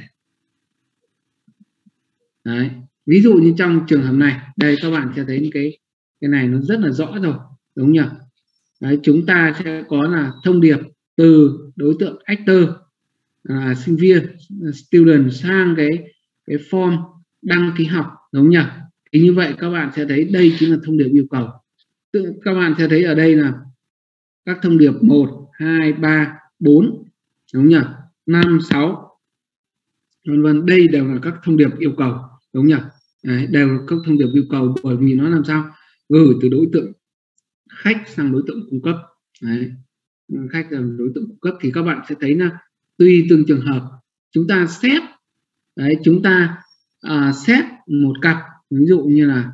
Đấy ví dụ như trong trường hợp này đây các bạn sẽ thấy cái cái này nó rất là rõ rồi đúng nhỉ? Đấy, chúng ta sẽ có là thông điệp từ đối tượng actor à, sinh viên student sang cái cái form đăng ký học đúng nhỉ? Thì như vậy các bạn sẽ thấy đây chính là thông điệp yêu cầu. Tự, các bạn sẽ thấy ở đây là các thông điệp 1 2 3 4 đúng nhỉ? 5 6 vân vân đây đều là các thông điệp yêu cầu đúng nhỉ? Đấy, đều là các thông điệp yêu cầu bởi vì nó làm sao? Gửi từ đối tượng khách sang đối tượng cung cấp. Đấy. khách là đối tượng cung cấp thì các bạn sẽ thấy là tùy từng trường hợp. Chúng ta xét đấy chúng ta à, xét một cặp ví dụ như là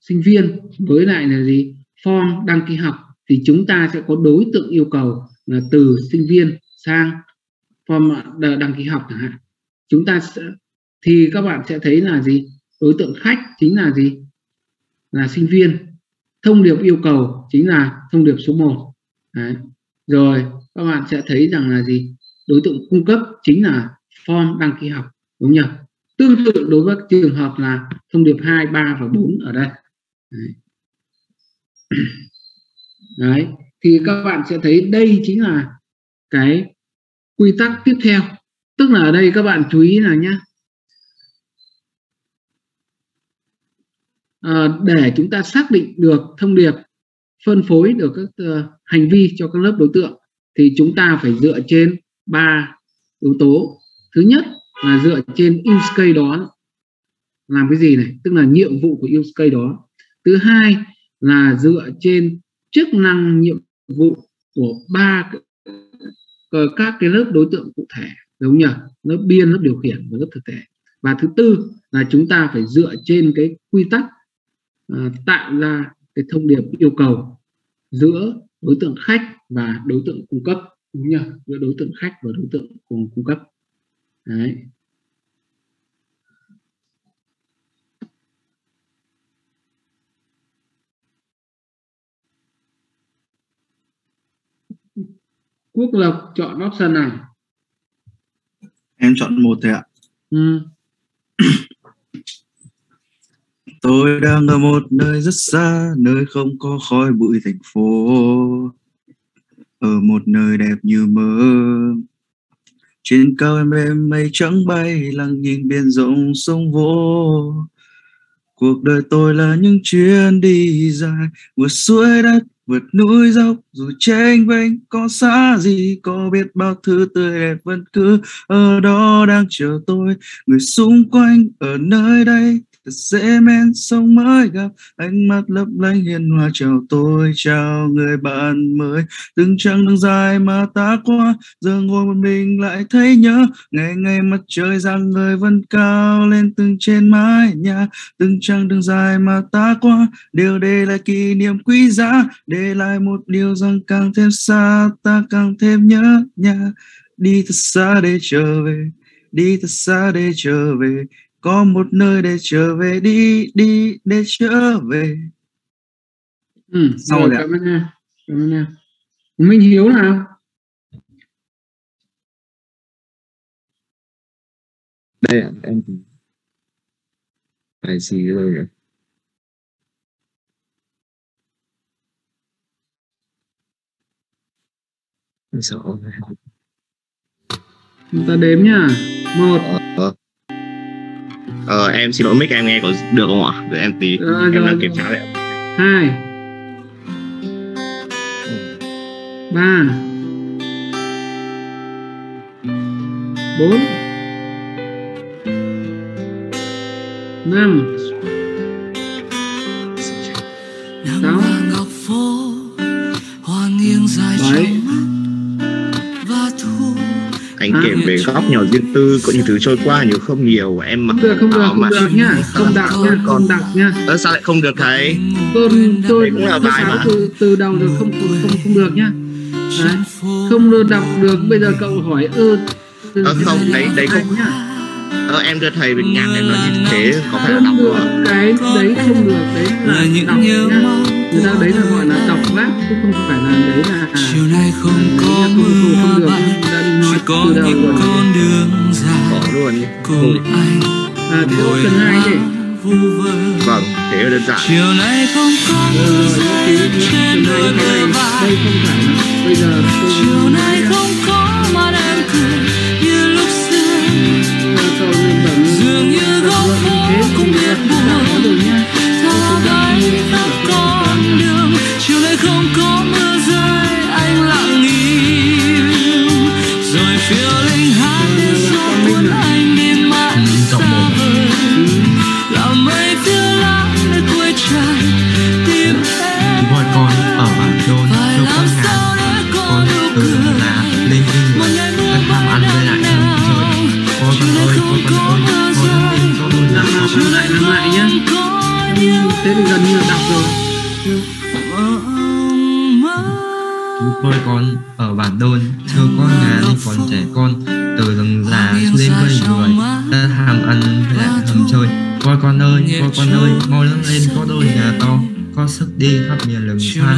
sinh viên với lại là gì? Form đăng ký học thì chúng ta sẽ có đối tượng yêu cầu là từ sinh viên sang form à, đăng ký học chẳng hạn. Chúng ta sẽ thì các bạn sẽ thấy là gì? Đối tượng khách chính là gì? Là sinh viên thông điệp yêu cầu chính là thông điệp số 1 Đấy. rồi, các bạn sẽ thấy rằng là gì đối tượng cung cấp chính là form đăng ký học, đúng nhỉ tương tự đối với trường hợp là thông điệp 2 3 và 4 ở đây Đấy. Đấy. thì các bạn sẽ thấy đây chính là cái quy tắc tiếp theo tức là ở đây các bạn chú ý là nhá à, để chúng ta xác định được thông điệp phân phối được các uh, hành vi cho các lớp đối tượng thì chúng ta phải dựa trên ba yếu tố. Thứ nhất là dựa trên use case đó. Làm cái gì này? Tức là nhiệm vụ của use case đó. Thứ hai là dựa trên chức năng nhiệm vụ của ba ờ, các cái lớp đối tượng cụ thể. Đúng nhỉ? Lớp biên lớp điều khiển và lớp thực thể và thứ tư là chúng ta phải dựa trên cái quy tắc à, tạo ra cái thông điệp yêu cầu giữa đối tượng khách và đối tượng cung cấp đúng nhỉ giữa đối tượng khách và đối tượng cùng cung cấp đấy Quốc Lộc chọn option nào? Em chọn một thôi ạ. Ừ. Tôi đang ở một nơi rất xa, nơi không có khói bụi thành phố. Ở một nơi đẹp như mơ. Trên cao em em mây trắng bay, lặng nhìn biển rộng sông vỗ, Cuộc đời tôi là những chuyến đi dài, vượt suối đất, vượt núi dốc, dù tranh vênh có xa gì, có biết bao thứ tươi đẹp vẫn cứ ở đó đang chờ tôi. Người xung quanh ở nơi đây thật dễ men sông mới gặp, ánh mắt lấp lánh hiền hòa chào tôi, chào người bạn mới. Từng chặng đường dài mà ta qua, giờ ngồi một mình lại thấy nhớ. Ngày ngày mặt trời rằng người vẫn cao lên từng trên mái nhà. Từng chặng đường dài mà ta qua, điều đây là kỷ niệm quý giá. Để lại một điều rằng càng thêm xa, ta càng thêm nhớ nhà. Đi thật xa để trở về, đi thật xa để trở về có một nơi để trở về đi đi để trở về Ừ, Sau rồi, rồi cảm ơn em. Cảm ơn em. Minh Hiếu nào? đây ạ, em bài gì rồi nhỉ? Em sợ Chúng ta đếm nhá. Một, ờ, em xin lỗi mic em nghe có được không ạ? Để em tí Ờ, em rồi, đang kiểm tra đấy ạ. hai, ba, bốn, năm, sáu, bảy, anh kể về góc nhỏ riêng tư có những thứ trôi qua nhiều không nhiều em mặc không được, không được, không mà được nhá. Không đặt nhá, không đặt nhá. ơ sao lại không được thầy Tôi tôi cũng là bài mà. từ từ đầu được không không không, được nhá. Đấy. Không được đọc được. Bây giờ cậu hỏi ơ Ờ, không, đấy- đấy không- nhá. Ờ em đưa thầy bình nhạc em nói như thế có phải là đọc không được không ạ? cái đấy không được đấy là là những đọc nhớ mong người ta đấy là gọi là đọc rap chứ không phải là đấy là chiều nay không đấy có là không không không mưa được chỉ có những rồi. con đường dài có luôn cùng anh à thế ngồi option hai đi. vâng thế là đơn giản. Chiều nay không có mưa trên đôi bờ vai đây không phải là bây giờ chiều nay không có cũng biết buồn ơi, cô con ơi Mau lớn lên có đôi nhà to Có sức đi khắp miền lừng xa.